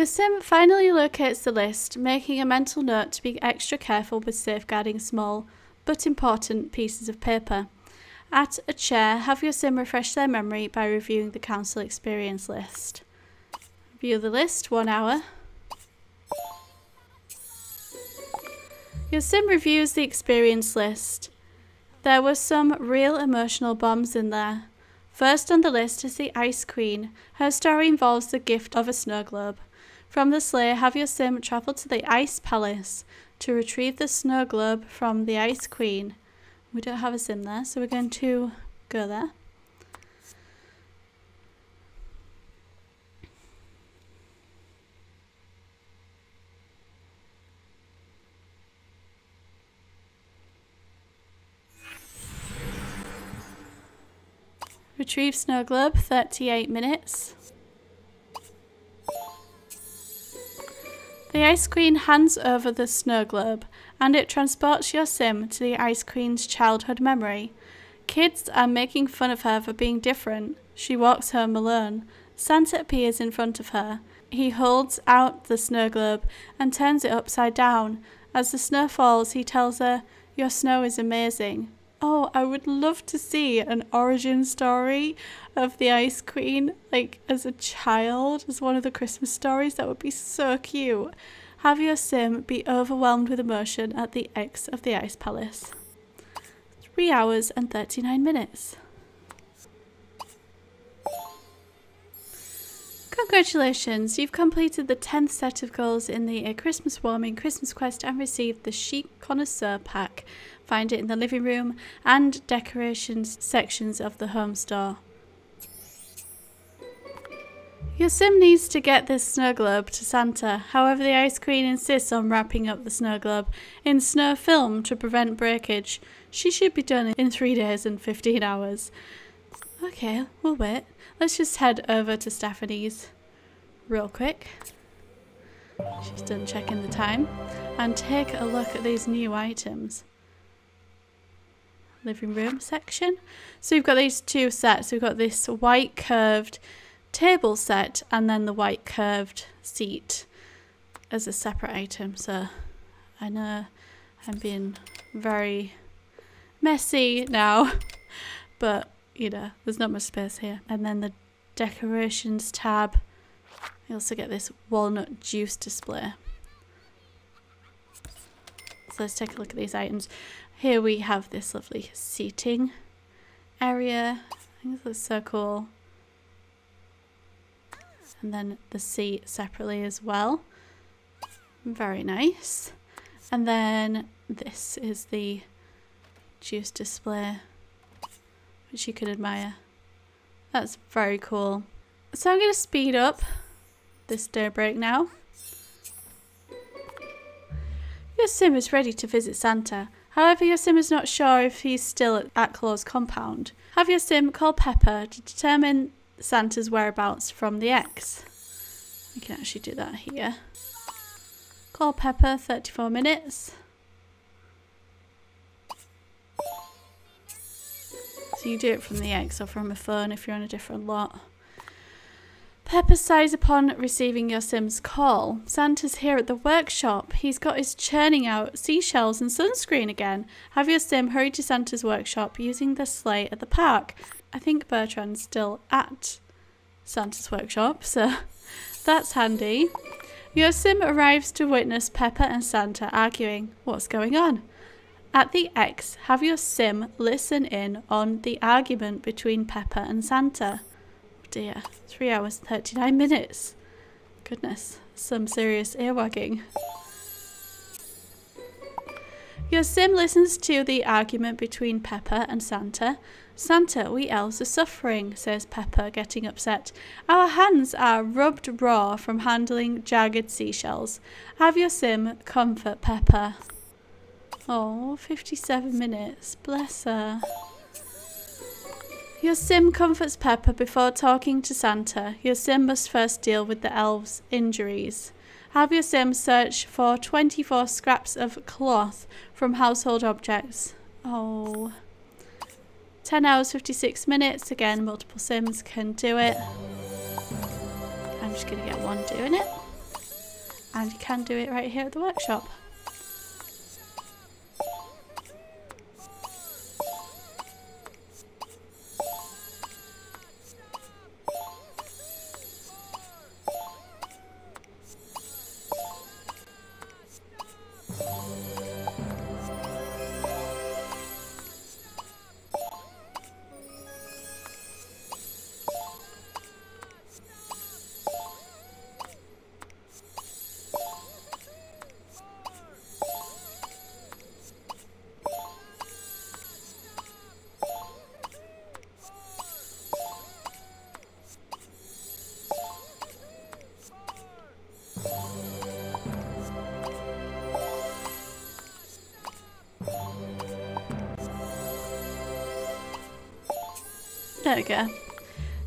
Sim finally locates the list, making a mental note to be extra careful with safeguarding small but important pieces of paper. At a chair, have your sim refresh their memory by reviewing the council experience list. View the list, one hour. Your sim reviews the experience list. There were some real emotional bombs in there. First on the list is the Ice Queen. Her story involves the gift of a snow globe. From the sleigh, have your sim travel to the Ice Palace to retrieve the snow globe from the Ice Queen. We don't have a sim there, so we're going to go there. Retrieve snow globe, 38 minutes. The Ice Queen hands over the snow globe, and it transports your sim to the Ice Queen's childhood memory. Kids are making fun of her for being different. She walks home alone. Santa appears in front of her. He holds out the snow globe and turns it upside down. As the snow falls, he tells her, Your snow is amazing. Oh, I would love to see an origin story of the Ice Queen, like as a child, as one of the Christmas stories. That would be so cute. Have your sim be overwhelmed with emotion at the X of the Ice Palace. 3 hours and 39 minutes. Congratulations, you've completed the 10th set of goals in the A Christmas Warming Christmas Quest and received the Chic Connoisseur Pack. Find it in the living room and decorations sections of the home store. Your sim needs to get this snow globe to Santa, however the Ice Queen insists on wrapping up the snow globe in snow film to prevent breakage. She should be done in 3 days and 15 hours. Okay, we'll wait. Let's just head over to Stephanie's real quick. She's done checking the time. And take a look at these new items. Living room section. So we've got these two sets. We've got this white curved table set and then the white curved seat as a separate item. So I know I'm being very messy now, but you know, there's not much space here. And then the decorations tab. You also get this walnut juice display. So let's take a look at these items. Here we have this lovely seating area. I think this looks so cool and then the seat separately as well. Very nice. And then this is the juice display, which you can admire. That's very cool. So I'm going to speed up this daybreak now. Your sim is ready to visit Santa. However, your sim is not sure if he's still at Claus compound. Have your sim call Pepper to determine Santa's whereabouts from the X. We can actually do that here. Call Pepper, 34 minutes. So you do it from the X or from a phone if you're on a different lot. Pepper sighs upon receiving your Sim's call. Santa's here at the workshop. He's got his churning out seashells and sunscreen again. Have your Sim hurry to Santa's workshop using the sleigh at the park. I think Bertrand's still at Santa's workshop, so that's handy. Your Sim arrives to witness Pepper and Santa arguing. What's going on? At the X, have your Sim listen in on the argument between Pepper and Santa Oh dear. Three hours 39 minutes. Goodness, some serious earwagging. Your sim listens to the argument between Pepper and Santa. Santa, we elves are suffering, says Pepper, getting upset. Our hands are rubbed raw from handling jagged seashells. Have your sim comfort Pepper. Oh, 57 minutes. Bless her. Your sim comforts Pepper before talking to Santa. Your sim must first deal with the elves' injuries. Have your sim search for 24 scraps of cloth from household objects. Oh. 10 hours 56 minutes. Again, multiple sims can do it. I'm just going to get one doing it. And you can do it right here at the workshop.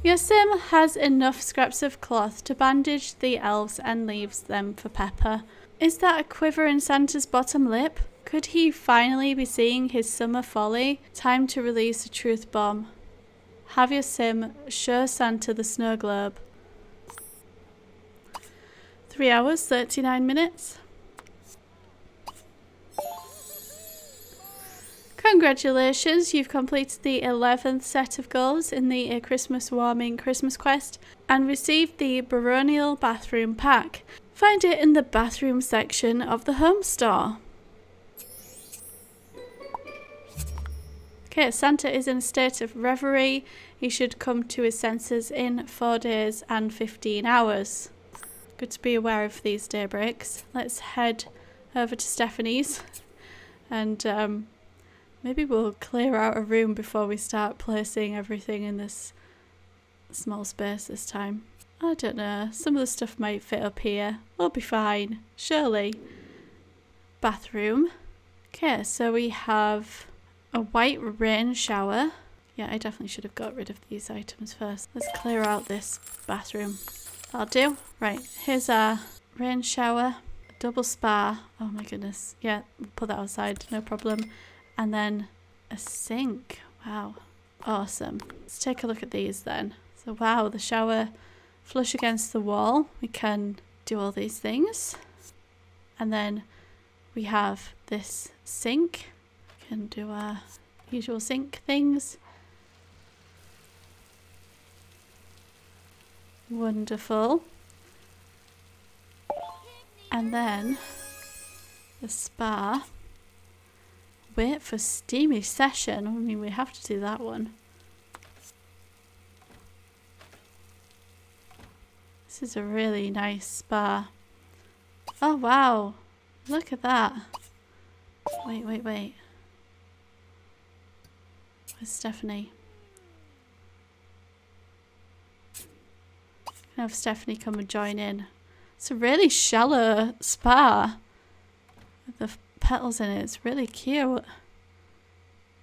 Your sim has enough scraps of cloth to bandage the elves and leaves them for Pepper. Is that a quiver in Santa's bottom lip? Could he finally be seeing his summer folly? Time to release the truth bomb. Have your sim show Santa the snow globe. Three hours, 39 minutes. Congratulations, you've completed the 11th set of goals in the A Christmas Warming Christmas Quest and received the Baronial Bathroom Pack. Find it in the bathroom section of the home store. Okay, Santa is in a state of reverie. He should come to his senses in 4 days and 15 hours. Good to be aware of these day breaks. Let's head over to Stephanie's and um, Maybe we'll clear out a room before we start placing everything in this small space this time. I don't know, some of the stuff might fit up here. We'll be fine, surely. Bathroom. Okay, so we have a white rain shower. Yeah, I definitely should have got rid of these items first. Let's clear out this bathroom. That'll do. Right, here's our rain shower. Double spa. Oh my goodness. Yeah, we'll put that outside, no problem and then a sink. Wow, awesome. Let's take a look at these then. So wow, the shower flush against the wall. We can do all these things. And then we have this sink. We can do our usual sink things. Wonderful. And then the spa wait for steamy session. I mean, we have to do that one. This is a really nice spa. Oh, wow. Look at that. Wait, wait, wait. Where's Stephanie? Have Stephanie come and join in. It's a really shallow spa. Petals in it. It's really cute.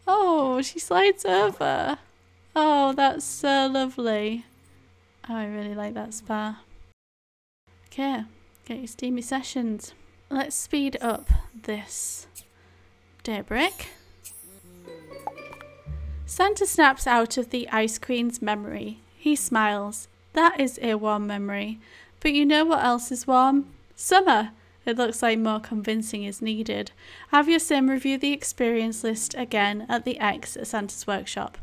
Oh, she slides over. Oh, that's so lovely. Oh, I really like that spa. Okay, get your steamy sessions. Let's speed up this daybreak. Santa snaps out of the Ice Queen's memory. He smiles. That is a warm memory. But you know what else is warm? Summer! It looks like more convincing is needed. Have your sim review the experience list again at the X at Santa's workshop.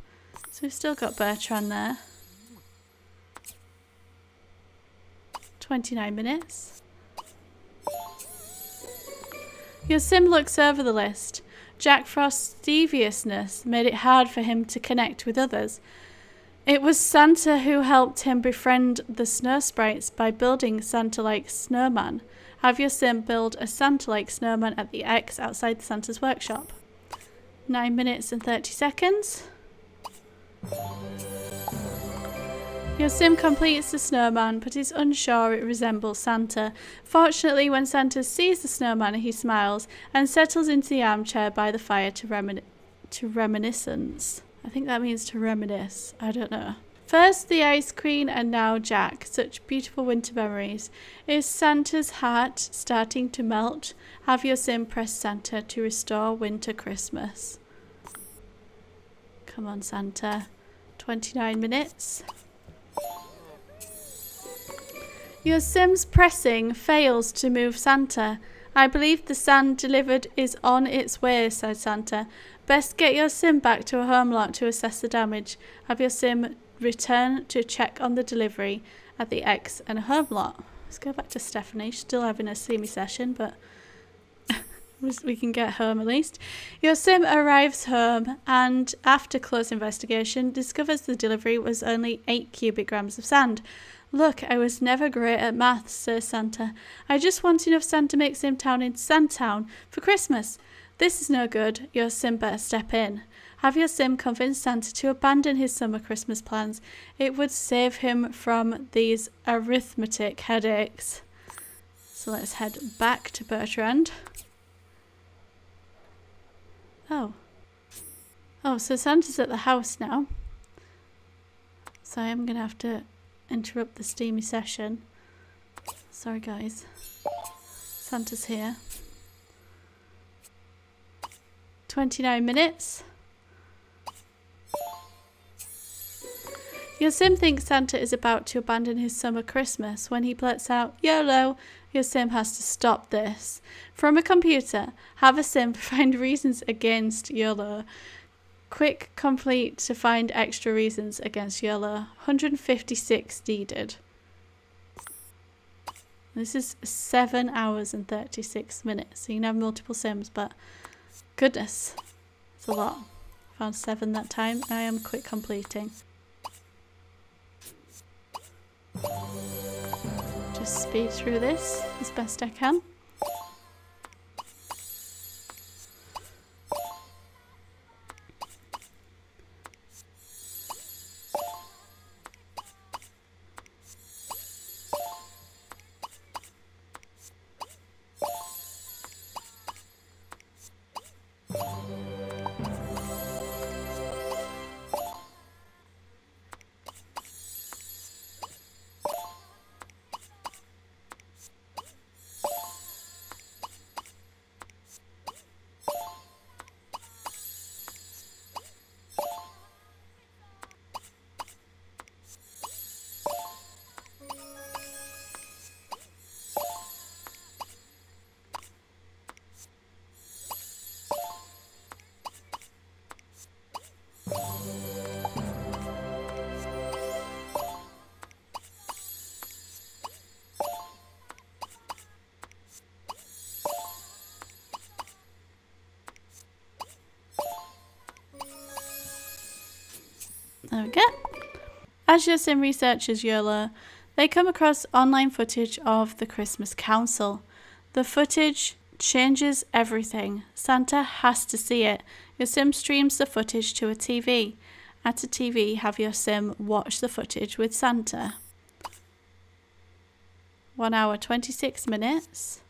So we've still got Bertrand there. 29 minutes. Your sim looks over the list. Jack Frost's deviousness made it hard for him to connect with others. It was Santa who helped him befriend the snow sprites by building Santa-like snowman. Have your sim build a Santa-like snowman at the X outside Santa's workshop. 9 minutes and 30 seconds. Your sim completes the snowman but is unsure it resembles Santa. Fortunately, when Santa sees the snowman, he smiles and settles into the armchair by the fire to, remin to reminiscence. I think that means to reminisce. I don't know. First the Ice Queen and now Jack. Such beautiful winter memories. Is Santa's heart starting to melt? Have your sim press Santa to restore winter Christmas. Come on, Santa. 29 minutes. Your Sim's pressing fails to move Santa. I believe the sand delivered is on its way, said Santa. Best get your Sim back to a home lot to assess the damage. Have your Sim return to check on the delivery at the X and home lot. Let's go back to Stephanie. She's still having a semi session, but we can get home at least. Your sim arrives home and, after close investigation, discovers the delivery was only 8 cubic grams of sand. Look, I was never great at maths, says Santa. I just want enough sand to make Simtown into Sandtown for Christmas. This is no good. Your sim better step in. Have your sim convince Santa to abandon his summer Christmas plans. It would save him from these arithmetic headaches. So let's head back to Bertrand. Oh. Oh, so Santa's at the house now. So I am going to have to interrupt the steamy session. Sorry guys. Santa's here. 29 minutes. Your sim thinks Santa is about to abandon his summer Christmas when he blurts out, YOLO! Your sim has to stop this. From a computer, have a sim find reasons against YOLO. Quick complete to find extra reasons against YOLO. 156 needed. This is 7 hours and 36 minutes. So you can have multiple sims, but goodness, it's a lot. Found 7 that time. I am quick completing. Just speed through this as best I can. There we go. As your sim researches YOLO, they come across online footage of the Christmas Council. The footage changes everything. Santa has to see it. Your sim streams the footage to a TV. At a TV, have your sim watch the footage with Santa. 1 hour 26 minutes.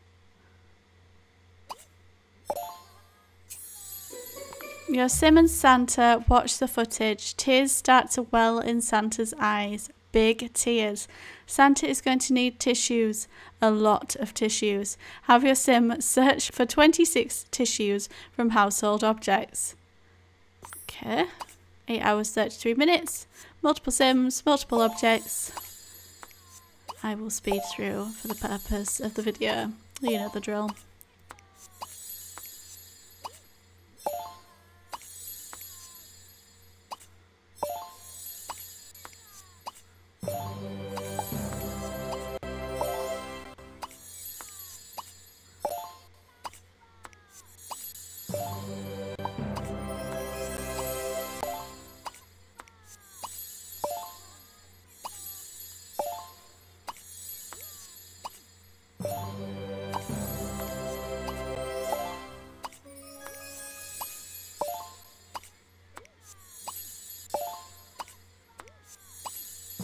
Your sim and Santa watch the footage. Tears start to well in Santa's eyes. Big tears. Santa is going to need tissues. A lot of tissues. Have your sim search for 26 tissues from household objects. Okay. 8 hours 33 minutes, multiple sims, multiple objects. I will speed through for the purpose of the video. You know the drill.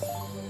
you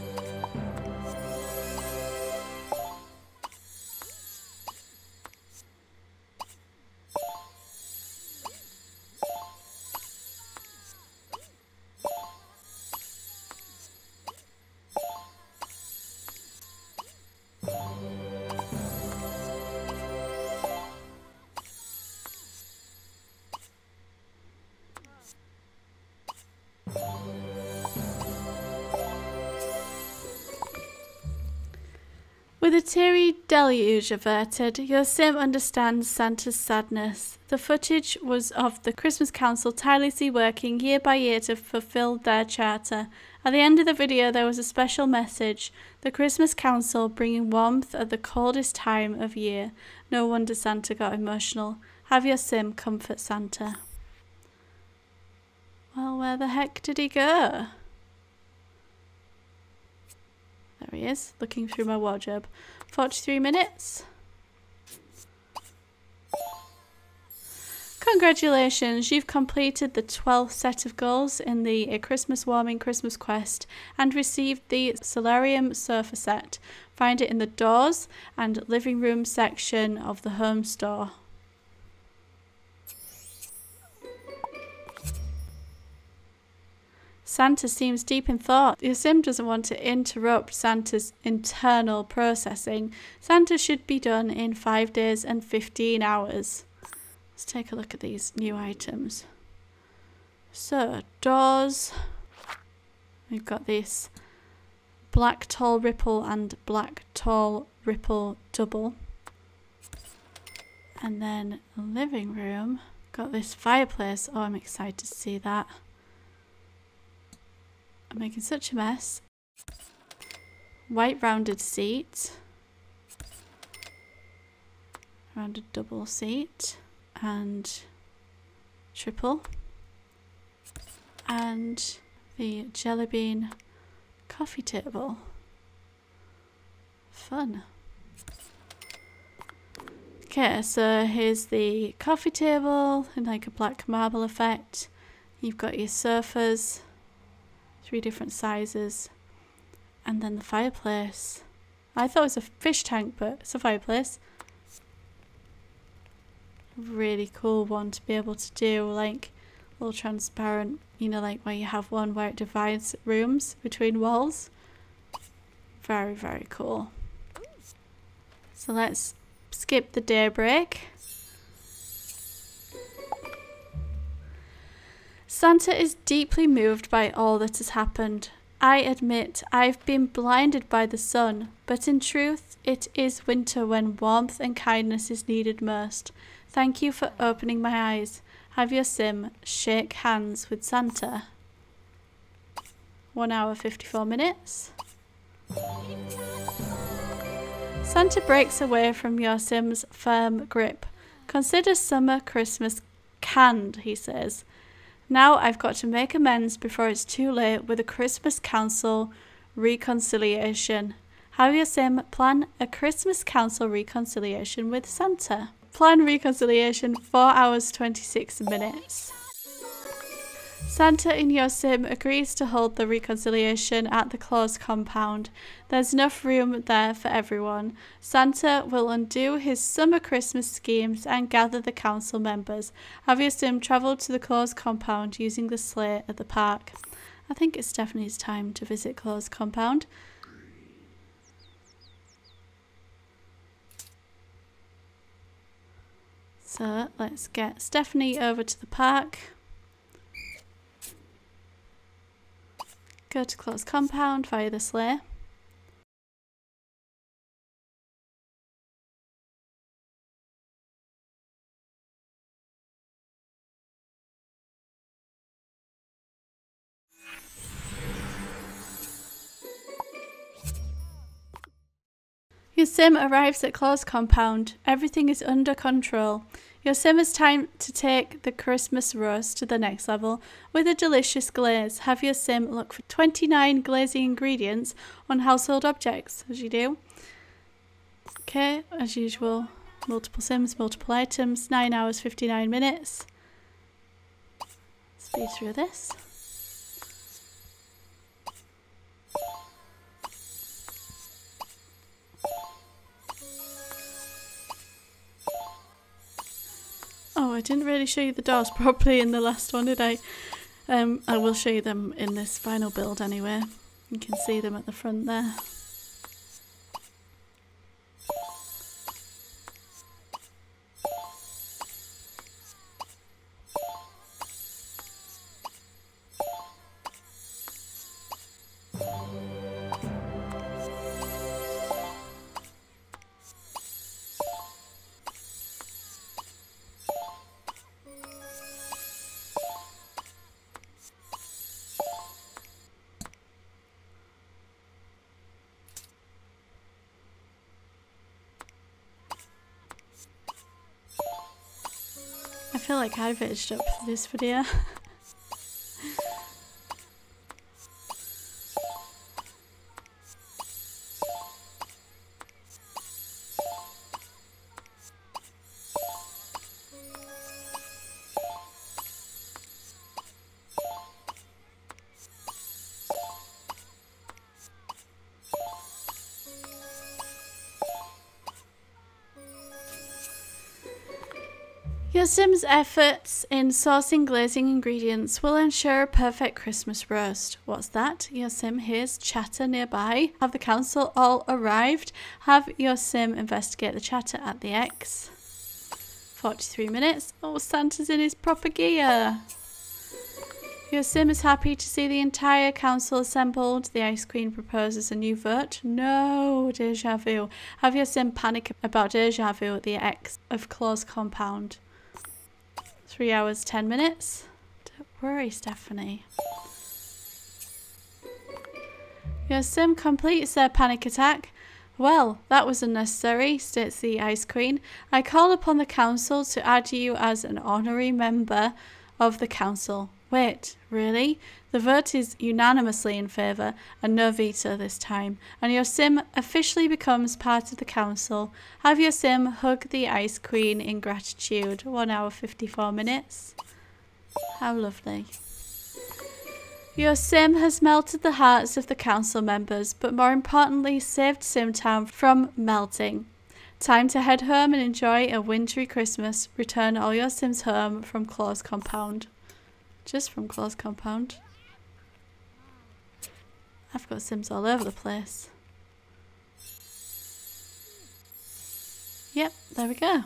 With a teary deluge averted, your sim understands Santa's sadness. The footage was of the Christmas Council tirelessly working year by year to fulfill their charter. At the end of the video, there was a special message The Christmas Council bringing warmth at the coldest time of year. No wonder Santa got emotional. Have your sim comfort Santa. Well, where the heck did he go? There he is, looking through my wardrobe. 43 minutes. Congratulations, you've completed the 12th set of goals in the A Christmas Warming Christmas Quest and received the Solarium Sofa Set. Find it in the doors and living room section of the home store. Santa seems deep in thought. Your sim doesn't want to interrupt Santa's internal processing. Santa should be done in 5 days and 15 hours. Let's take a look at these new items. So, doors. We've got this black tall ripple and black tall ripple double. And then living room. Got this fireplace. Oh, I'm excited to see that. I'm making such a mess. White rounded seat. Rounded double seat. And triple. And the jelly bean coffee table. Fun. Okay, so here's the coffee table in like a black marble effect. You've got your sofas three different sizes. And then the fireplace. I thought it was a fish tank, but it's a fireplace. Really cool one to be able to do, like all transparent, you know, like where you have one where it divides rooms between walls. Very, very cool. So let's skip the daybreak. Santa is deeply moved by all that has happened. I admit I've been blinded by the sun, but in truth, it is winter when warmth and kindness is needed most. Thank you for opening my eyes. Have your sim shake hands with Santa. 1 hour 54 minutes. Santa breaks away from your sim's firm grip. Consider summer Christmas canned, he says. Now I've got to make amends before it's too late with a Christmas Council reconciliation. Have your sim plan a Christmas Council reconciliation with Santa. Plan reconciliation 4 hours 26 minutes. Santa in your sim agrees to hold the reconciliation at the Claus compound. There's enough room there for everyone. Santa will undo his summer Christmas schemes and gather the council members. Have your sim travel to the Claus compound using the sleigh at the park. I think it's Stephanie's time to visit Claus compound. So let's get Stephanie over to the park. Go to Claus compound via the sleigh. Your sim arrives at Claus compound. Everything is under control. Your sim has time to take the Christmas roast to the next level with a delicious glaze. Have your sim look for 29 glazing ingredients on household objects, as you do. Okay, as usual, multiple sims, multiple items, 9 hours 59 minutes. Speed through this. Oh, I didn't really show you the doors properly in the last one, did I? Um, I will show you them in this final build anyway. You can see them at the front there. Like I vegged up for this video. Sim's efforts in sourcing glazing ingredients will ensure a perfect Christmas roast. What's that? Your Sim hears chatter nearby. Have the council all arrived? Have your Sim investigate the chatter at the X. 43 minutes. Oh, Santa's in his proper gear. Your sim is happy to see the entire council assembled. The Ice Queen proposes a new vote. No, deja vu. Have your sim panic about deja vu at the X of Claus compound. Three hours, ten minutes. Don't worry, Stephanie. Your sim completes their panic attack. Well, that was unnecessary, states the Ice Queen. I call upon the council to add you as an honorary member of the council. Wait, really? The vote is unanimously in favour and no veto this time, and your sim officially becomes part of the council. Have your sim hug the Ice Queen in gratitude. 1 hour 54 minutes. How lovely. Your sim has melted the hearts of the council members, but more importantly saved Simtown from melting. Time to head home and enjoy a wintry Christmas. Return all your sims home from Claus Compound. Just from Claus Compound. I've got Sims all over the place. Yep, there we go.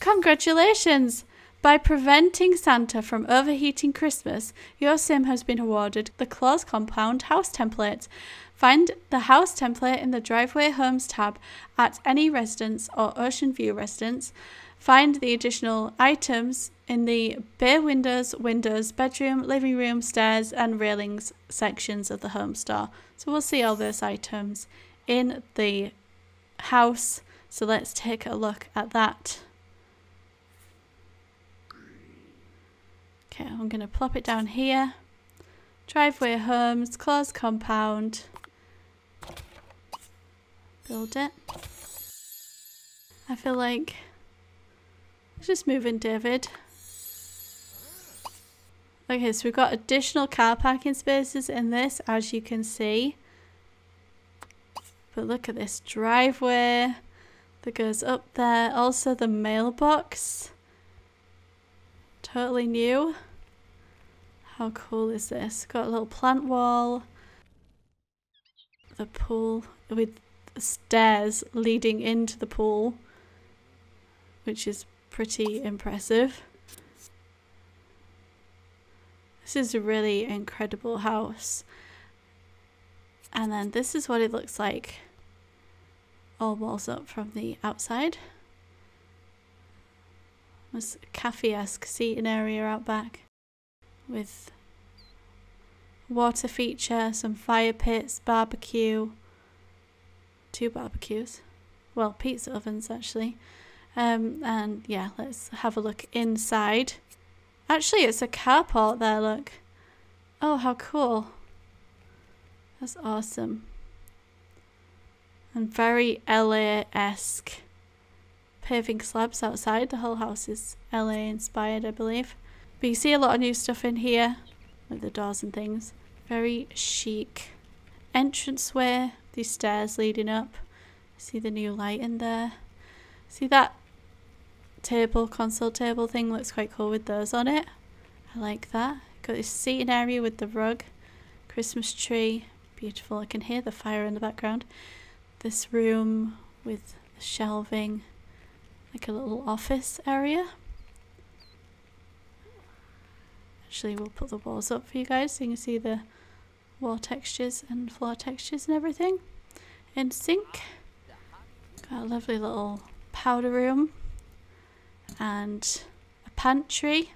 Congratulations! By preventing Santa from overheating Christmas, your sim has been awarded the Claus Compound House Template. Find the house template in the Driveway Homes tab at any residence or Ocean View residence. Find the additional items in the bare windows, windows, bedroom, living room, stairs, and railings sections of the home store. So we'll see all those items in the house. So let's take a look at that. Okay, I'm going to plop it down here. Driveway homes, Claus compound. Build it. I feel like let's just move in David. Okay, so we've got additional car parking spaces in this, as you can see. But look at this driveway that goes up there. Also the mailbox. Totally new. How cool is this? Got a little plant wall. The pool with stairs leading into the pool. Which is pretty impressive. This is a really incredible house. And then this is what it looks like all walls up from the outside. A cafe-esque seating area out back with water feature, some fire pits, barbecue, two barbecues, well pizza ovens actually. Um, and yeah, let's have a look inside. Actually, it's a carport there, look. Oh, how cool. That's awesome. And very LA-esque paving slabs outside. The whole house is LA inspired, I believe. But you see a lot of new stuff in here with the doors and things. Very chic entranceway. These stairs leading up. See the new light in there. See that table, console table thing looks quite cool with those on it. I like that. Got this seating area with the rug. Christmas tree. Beautiful. I can hear the fire in the background this room with shelving, like a little office area. Actually, we'll put the walls up for you guys so you can see the wall textures and floor textures and everything. In sync. Got a lovely little powder room and a pantry.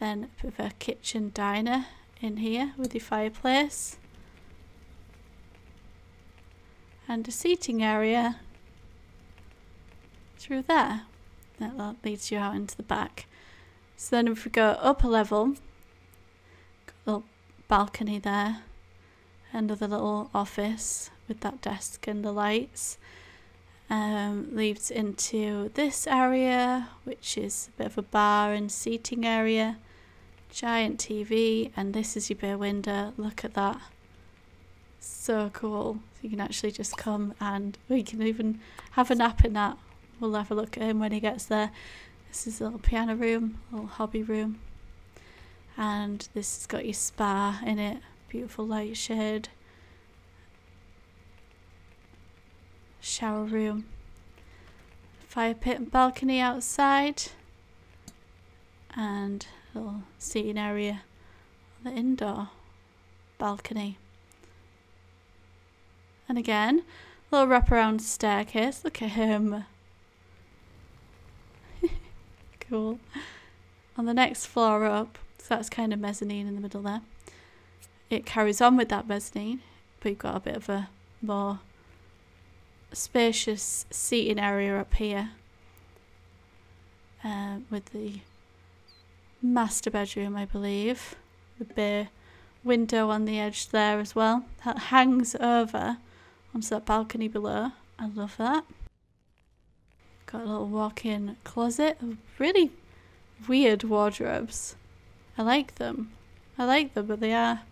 Then a bit of a kitchen diner in here with your fireplace and a seating area through there. That leads you out into the back. So then if we go up a level, little balcony there, another little office with that desk and the lights. Um, leads into this area, which is a bit of a bar and seating area. Giant TV, and this is your bay window. Look at that. So cool. So you can actually just come and we can even have a nap in that. We'll have a look at him when he gets there. This is a little piano room, a little hobby room. And this has got your spa in it. Beautiful light shade. Shower room. Fire pit and balcony outside. And a little seating area on the indoor balcony. And again, little wraparound staircase. Look at him. cool. On the next floor up, so that's kind of mezzanine in the middle there. It carries on with that mezzanine, but you've got a bit of a more spacious seating area up here. Uh, with the master bedroom, I believe. The bay window on the edge there as well. That hangs over onto that balcony below. I love that. Got a little walk-in closet. Really weird wardrobes. I like them. I like them, but they are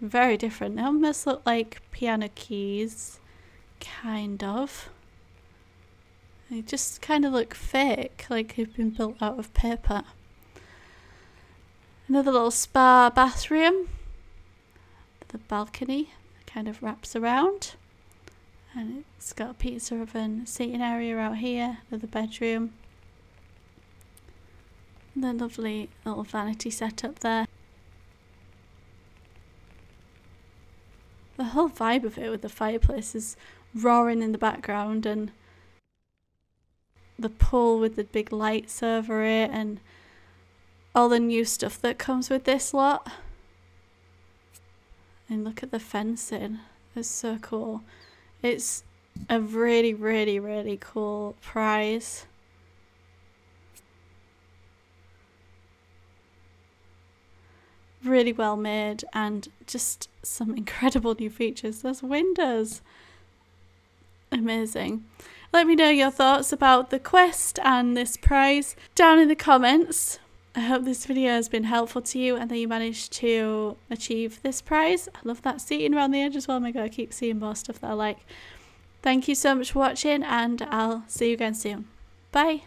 very different. They almost look like piano keys. Kind of. They just kind of look fake, like they've been built out of paper. Another little spa bathroom. The balcony kind of wraps around and it's got a pizza oven seating area out here another the bedroom the lovely little vanity setup there the whole vibe of it with the fireplace is roaring in the background and the pool with the big lights over it and all the new stuff that comes with this lot and look at the fencing. It's so cool. It's a really, really, really cool prize. Really well made and just some incredible new features. There's windows. Amazing. Let me know your thoughts about the quest and this prize down in the comments. I hope this video has been helpful to you and that you managed to achieve this prize. I love that seating around the edge as well. Oh my god, I keep seeing more stuff that I like. Thank you so much for watching and I'll see you again soon. Bye.